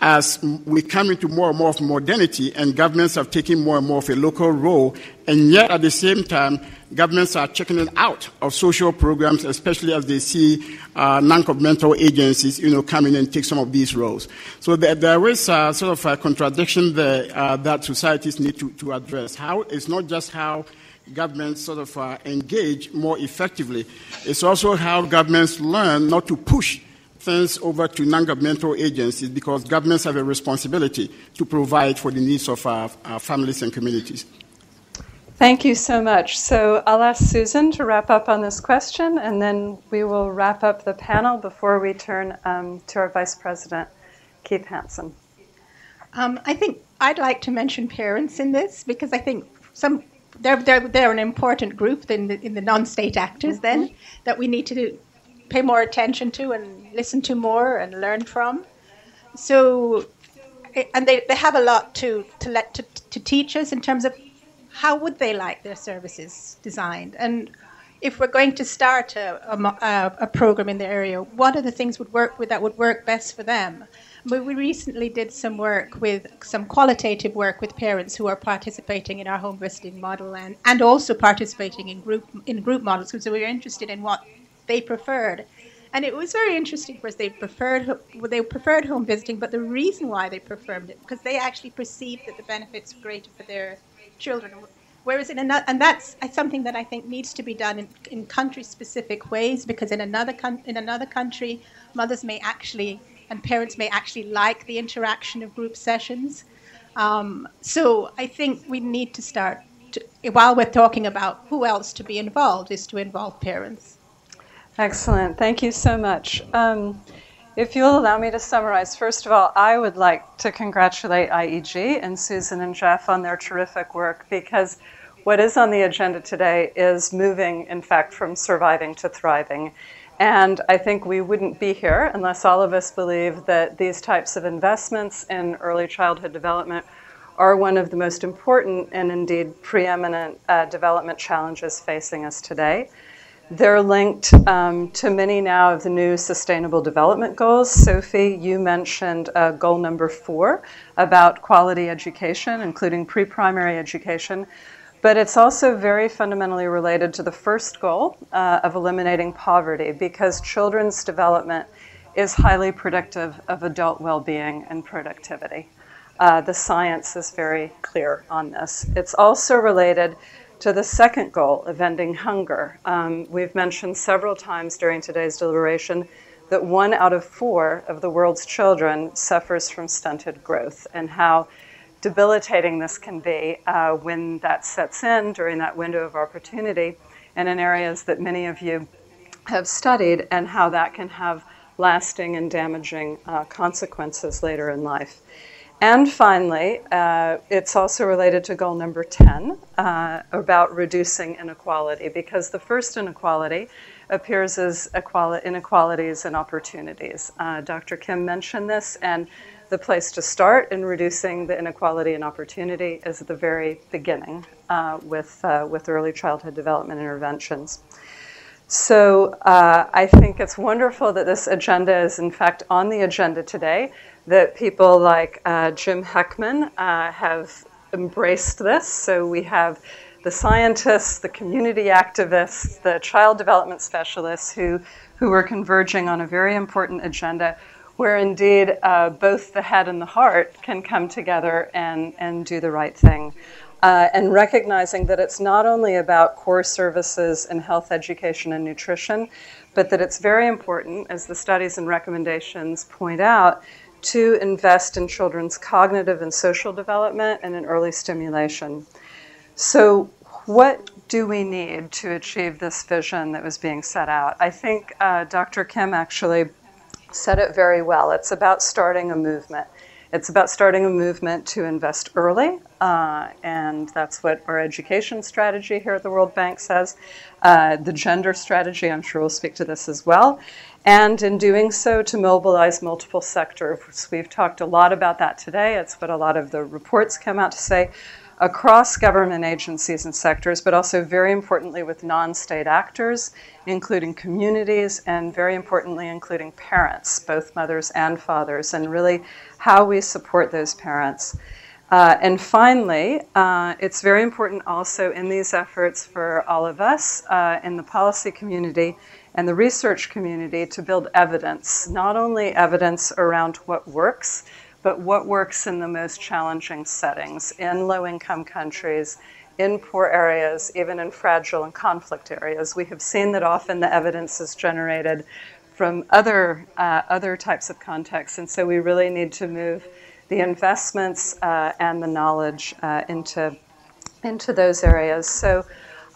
as we come into more and more of modernity and governments have taken more and more of a local role, and yet at the same time, governments are checking out of social programs, especially as they see uh, non-governmental agencies, you know, come in and take some of these roles. So there, there is a, sort of a contradiction there uh, that societies need to, to address. How it's not just how governments sort of uh, engage more effectively, it's also how governments learn not to push things over to non-governmental agencies because governments have a responsibility to provide for the needs of our, our families and communities. Thank you so much. So I'll ask Susan to wrap up on this question, and then we will wrap up the panel before we turn um, to our Vice President, Keith Hansen. Um, I think I'd like to mention parents in this because I think some they're, they're, they're an important group in the, in the non-state actors mm-hmm. then that we need to pay more attention to and listen to more and learn from. So, and they, they have a lot to, to let to, to teach us in terms of how would they like their services designed and if we're going to start a, a, a, program in the area, what are the things would work with that would work best for them? But we recently did some work with some qualitative work with parents who are participating in our home visiting model and, and also participating in group in group models So we were interested in what they preferred. And it was very interesting because they preferred they preferred home visiting, but the reason why they preferred it because they actually perceived that the benefits were greater for their children. Whereas in another, and that's uh, something that I think needs to be done in, in country-specific ways because in another in another country, mothers may actually and parents may actually like the interaction of group sessions. Um, so I think we need to start to, while we're talking about who else to be involved is to involve parents. Excellent. Thank you so much. Um, if you'll allow me to summarize, first of all, I would like to congratulate IEG and Susan and Jeff on their terrific work because what is on the agenda today is moving, in fact, from surviving to thriving. And I think we wouldn't be here unless all of us believe that these types of investments in early childhood development are one of the most important and indeed preeminent uh, development challenges facing us today. They're linked um, to many now of the new Sustainable Development Goals. Sophie, you mentioned uh, goal number four about quality education, including pre primary education. But it's also very fundamentally related to the first goal uh, of eliminating poverty because children's development is highly predictive of adult well being and productivity. Uh, the science is very clear on this. It's also related to the second goal of ending hunger. Um, we've mentioned several times during today's deliberation that one out of four of the world's children suffers from stunted growth and how debilitating this can be uh, when that sets in during that window of opportunity and in areas that many of you have studied and how that can have lasting and damaging uh, consequences later in life. And finally, uh, it's also related to goal number 10 uh, about reducing inequality, because the first inequality appears as inequalities and opportunities. Uh, Dr. Kim mentioned this, and the place to start in reducing the inequality and opportunity is at the very beginning uh, with, uh, with early childhood development interventions. So uh, I think it's wonderful that this agenda is, in fact, on the agenda today that people like uh, Jim Heckman uh, have embraced this. So we have the scientists, the community activists, the child development specialists who, who are converging on a very important agenda where indeed uh, both the head and the heart can come together and, and do the right thing. uh, and recognizing that it's not only about core services in health, education, and nutrition, but that it's very important, as the studies and recommendations point out, to invest in children's cognitive and social development and in early stimulation. So, what do we need to achieve this vision that was being set out? I think uh, Dr. Kim actually said it very well. It's about starting a movement. It's about starting a movement to invest early, uh, and that's what our education strategy here at the World Bank says. Uh, the gender strategy, I'm sure, we'll speak to this as well. And in doing so, to mobilize multiple sectors. We've talked a lot about that today. It's what a lot of the reports come out to say across government agencies and sectors, but also very importantly with non state actors, including communities, and very importantly, including parents, both mothers and fathers, and really how we support those parents. Uh, and finally, uh, it's very important also in these efforts for all of us uh, in the policy community and the research community to build evidence, not only evidence around what works, but what works in the most challenging settings, in low income countries, in poor areas, even in fragile and conflict areas. We have seen that often the evidence is generated from other, uh, other types of contexts, and so we really need to move the investments uh, and the knowledge uh, into, into those areas. So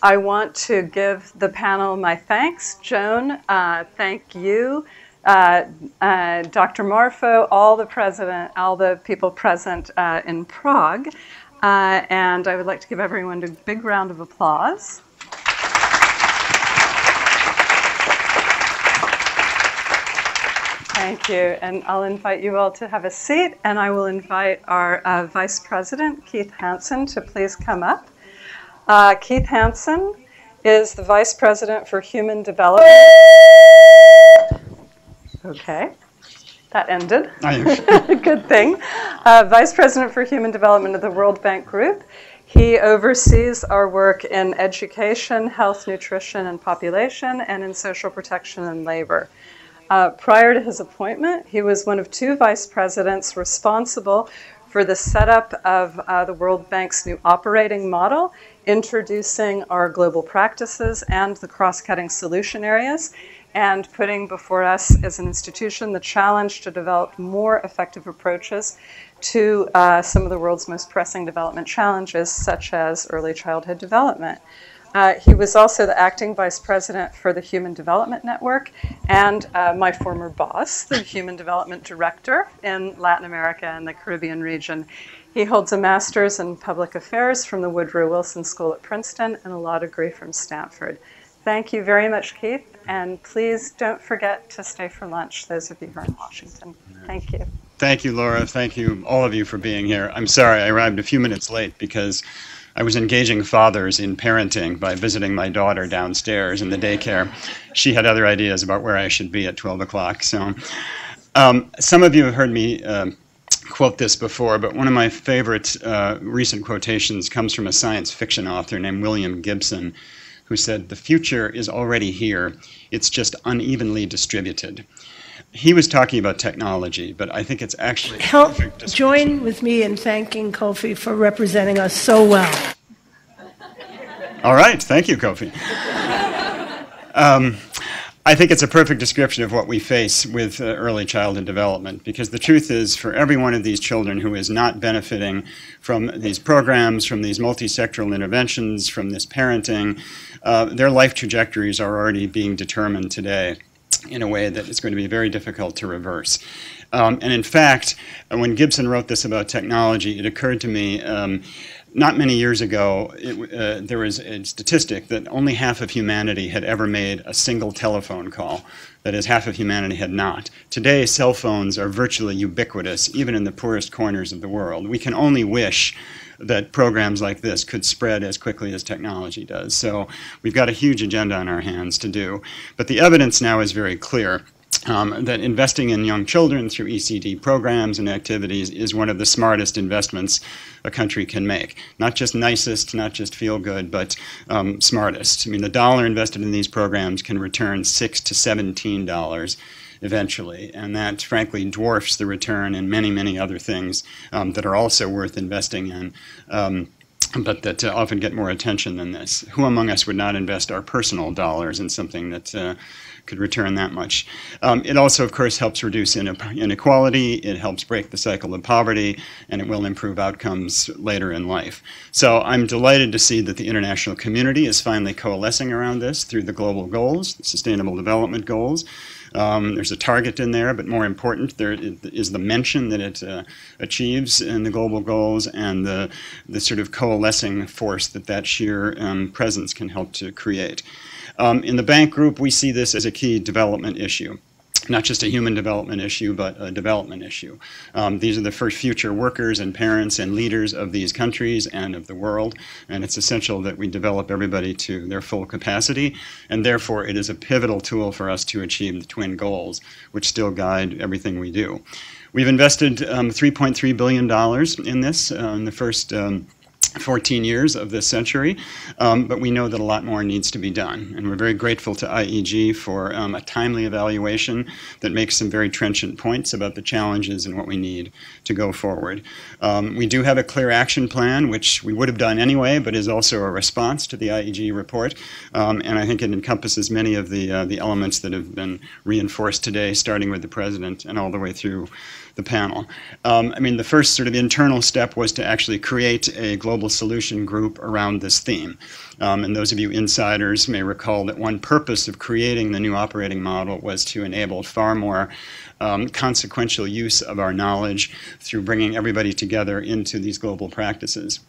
I want to give the panel my thanks. Joan, uh, thank you uh, uh, Dr. Marfo, all the president, all the people present uh, in Prague, uh, and I would like to give everyone a big round of applause. Thank you, and I'll invite you all to have a seat, and I will invite our Vice President, Keith Hansen, to please come up. Keith Hansen is the Vice President for Human Development. Okay. That ended. (laughs) Good thing. Uh, Vice President for Human Development of the World Bank Group. He oversees our work in education, health, nutrition, and population, and in social protection and labor. Uh, prior to his appointment, he was one of two vice presidents responsible for the setup of uh, the World Bank's new operating model, introducing our global practices and the cross cutting solution areas and putting before us as an institution the challenge to develop more effective approaches to uh, some of the world's most pressing development challenges, such as early childhood development. Uh, he was also the acting vice president for the Human Development Network and uh, my former boss, the (laughs) Human Development Director in Latin America and the Caribbean region. He holds a master's in public affairs from the Woodrow Wilson School at Princeton and a law degree from Stanford. Thank you very much, Keith. And please don't forget to stay for lunch, those of you who are in Washington. Thank you. Thank you, Laura. Thank you, all of you, for being here. I'm sorry I arrived a few minutes late because I was engaging fathers in parenting by visiting my daughter downstairs in the daycare. She had other ideas about where I should be at 12 o'clock. So, um, some of you have heard me. Uh, quote this before, but one of my favorite uh, recent quotations comes from a science fiction author named William Gibson, who said, The future is already here, it's just unevenly distributed. He was talking about technology, but I think it's actually. Help join with me in thanking Kofi for representing us so well. All right, thank you, Kofi. Um, I think it's a perfect description of what we face with uh, early childhood development because the truth is, for every one of these children who is not benefiting from these programs, from these multi sectoral interventions, from this parenting, uh, their life trajectories are already being determined today in a way that is going to be very difficult to reverse. Um, and in fact, when Gibson wrote this about technology, it occurred to me. Um, not many years ago, it, uh, there was a statistic that only half of humanity had ever made a single telephone call. That is, half of humanity had not. Today, cell phones are virtually ubiquitous, even in the poorest corners of the world. We can only wish that programs like this could spread as quickly as technology does. So we've got a huge agenda on our hands to do. But the evidence now is very clear. Um, that investing in young children through ECD programs and activities is one of the smartest investments a country can make. Not just nicest, not just feel good, but um, smartest. I mean, the dollar invested in these programs can return six to seventeen dollars eventually, and that frankly dwarfs the return in many, many other things um, that are also worth investing in. Um, but that uh, often get more attention than this. Who among us would not invest our personal dollars in something that uh, could return that much? Um, it also, of course, helps reduce inequality, it helps break the cycle of poverty, and it will improve outcomes later in life. So I'm delighted to see that the international community is finally coalescing around this through the global goals, the Sustainable Development Goals. Um, there's a target in there, but more important, there is the mention that it uh, achieves in the global goals and the, the sort of coalescing force that that sheer um, presence can help to create. Um, in the bank group, we see this as a key development issue not just a human development issue, but a development issue. Um, these are the first future workers and parents and leaders of these countries and of the world, and it's essential that we develop everybody to their full capacity, and therefore it is a pivotal tool for us to achieve the twin goals, which still guide everything we do. We've invested um, $3.3 billion in this uh, in the first um, 14 years of this century, um, but we know that a lot more needs to be done. And we're very grateful to IEG for um, a timely evaluation that makes some very trenchant points about the challenges and what we need to go forward. Um, we do have a clear action plan, which we would have done anyway, but is also a response to the IEG report. Um, and I think it encompasses many of the, uh, the elements that have been reinforced today, starting with the president and all the way through the panel. Um, I mean, the first sort of internal step was to actually create a global solution group around this theme. Um, and those of you insiders may recall that one purpose of creating the new operating model was to enable far more um, consequential use of our knowledge through bringing everybody together into these global practices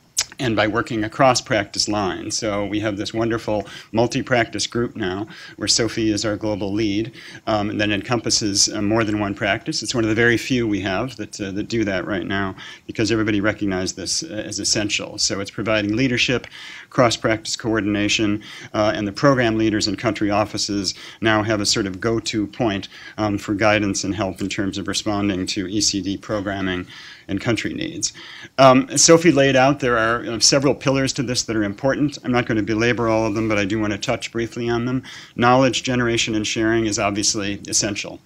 and by working across practice lines. So we have this wonderful multi-practice group now, where Sophie is our global lead, um, that encompasses uh, more than one practice. It's one of the very few we have that, uh, that do that right now, because everybody recognized this uh, as essential. So it's providing leadership, cross-practice coordination, uh, and the program leaders and country offices now have a sort of go-to point um, for guidance and help in terms of responding to ECD programming and country needs. Um, Sophie laid out there are several pillars to this that are important. I'm not going to belabor all of them, but I do want to touch briefly on them. Knowledge generation and sharing is obviously essential.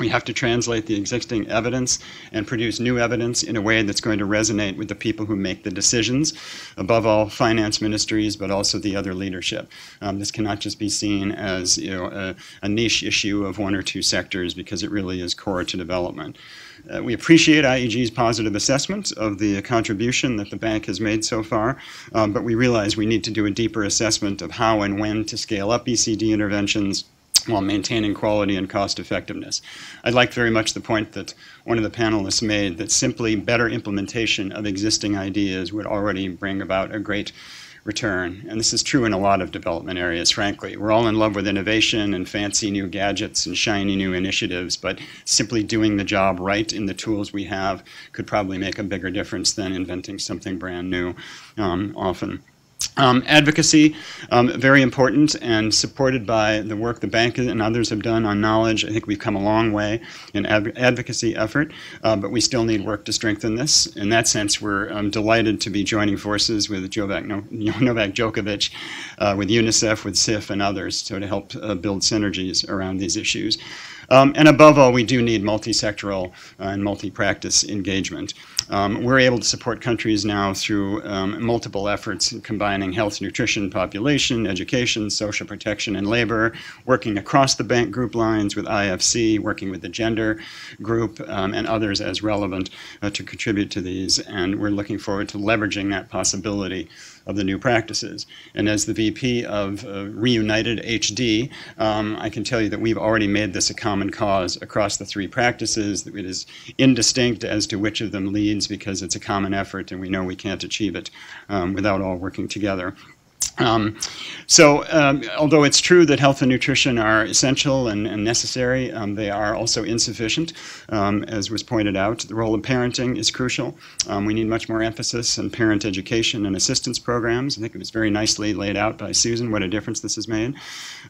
We have to translate the existing evidence and produce new evidence in a way that's going to resonate with the people who make the decisions, above all, finance ministries, but also the other leadership. Um, this cannot just be seen as you know, a, a niche issue of one or two sectors because it really is core to development. Uh, we appreciate IEG's positive assessment of the contribution that the bank has made so far, um, but we realize we need to do a deeper assessment of how and when to scale up ECD interventions while maintaining quality and cost effectiveness. I like very much the point that one of the panelists made that simply better implementation of existing ideas would already bring about a great return. And this is true in a lot of development areas, frankly. We're all in love with innovation and fancy new gadgets and shiny new initiatives, but simply doing the job right in the tools we have could probably make a bigger difference than inventing something brand new um, often. Um, advocacy, um, very important and supported by the work the bank and others have done on knowledge. I think we've come a long way in advocacy effort, uh, but we still need work to strengthen this. In that sense, we're um, delighted to be joining forces with Novak, (laughs) Novak Djokovic, uh, with UNICEF, with CIFF, and others so to help uh, build synergies around these issues. Um, and above all, we do need multi-sectoral uh, and multi-practice engagement. Um, we're able to support countries now through um, multiple efforts combining health, nutrition, population, education, social protection, and labor, working across the bank group lines with IFC, working with the gender group, um, and others as relevant uh, to contribute to these. And we're looking forward to leveraging that possibility of the new practices. And as the VP of uh, Reunited HD, um, I can tell you that we've already made this a common cause across the three practices. It is indistinct as to which of them leads because it's a common effort and we know we can't achieve it um, without all working together. Um, so, um, although it's true that health and nutrition are essential and, and necessary, um, they are also insufficient. Um, as was pointed out, the role of parenting is crucial. Um, we need much more emphasis on parent education and assistance programs. I think it was very nicely laid out by Susan what a difference this has made.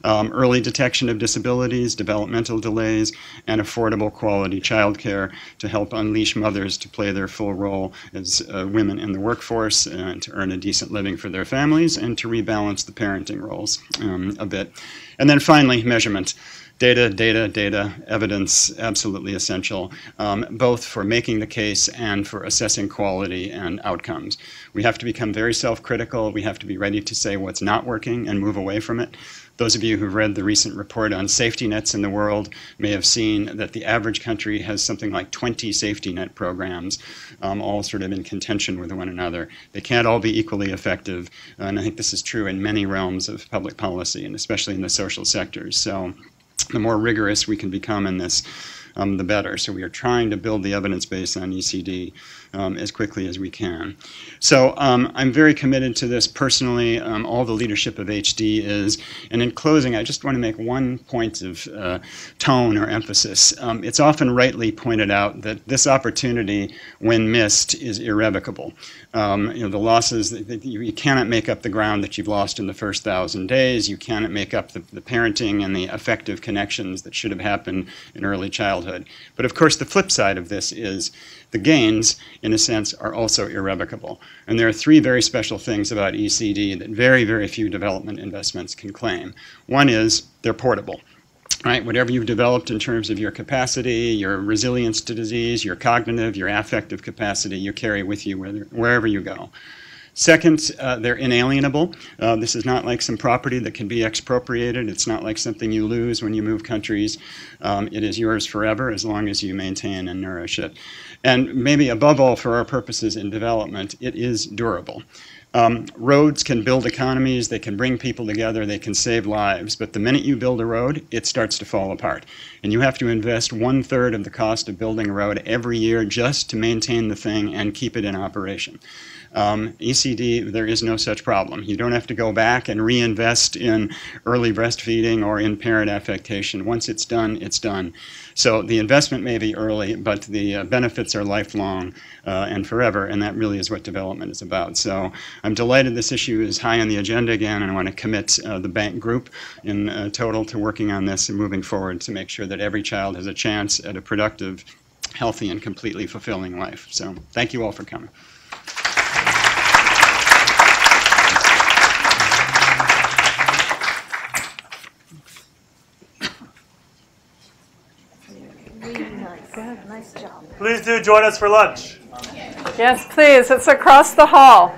Um, early detection of disabilities, developmental delays, and affordable quality childcare to help unleash mothers to play their full role as uh, women in the workforce and to earn a decent living for their families and to rebalance the parenting roles um, a bit. And then finally, measurement. Data, data, data, evidence, absolutely essential, um, both for making the case and for assessing quality and outcomes. We have to become very self critical. We have to be ready to say what's not working and move away from it. Those of you who've read the recent report on safety nets in the world may have seen that the average country has something like 20 safety net programs, um, all sort of in contention with one another. They can't all be equally effective, and I think this is true in many realms of public policy, and especially in the social sectors. So the more rigorous we can become in this, um, the better. So we are trying to build the evidence base on ECD um, as quickly as we can. So um, I'm very committed to this personally. Um, all the leadership of HD is. And in closing, I just want to make one point of uh, tone or emphasis. Um, it's often rightly pointed out that this opportunity, when missed, is irrevocable. Um, you know, the losses, you, cannot make up the ground that you've lost in the first thousand days. You cannot make up the, the parenting and the effective connections that should have happened in early childhood. But of course, the flip side of this is the gains, in a sense, are also irrevocable. And there are three very special things about ECD that very, very few development investments can claim. One is they're portable. Right, whatever you've developed in terms of your capacity, your resilience to disease, your cognitive, your affective capacity, you carry with you wherever you go. Second, uh, they're inalienable. Uh, this is not like some property that can be expropriated. It's not like something you lose when you move countries. Um, it is yours forever as long as you maintain and nourish it. And maybe above all, for our purposes in development, it is durable. Um, roads can build economies, they can bring people together, they can save lives, but the minute you build a road, it starts to fall apart. And you have to invest one third of the cost of building a road every year just to maintain the thing and keep it in operation. Um, ECD, there is no such problem. You don't have to go back and reinvest in early breastfeeding or in parent affectation. Once it's done, it's done. So the investment may be early, but the uh, benefits are lifelong uh, and forever, and that really is what development is about. So I'm delighted this issue is high on the agenda again, and I want to commit uh, the bank group in uh, total to working on this and moving forward to make sure that every child has a chance at a productive, healthy, and completely fulfilling life. So thank you all for coming. Please do join us for lunch. Yes, please. It's across the hall.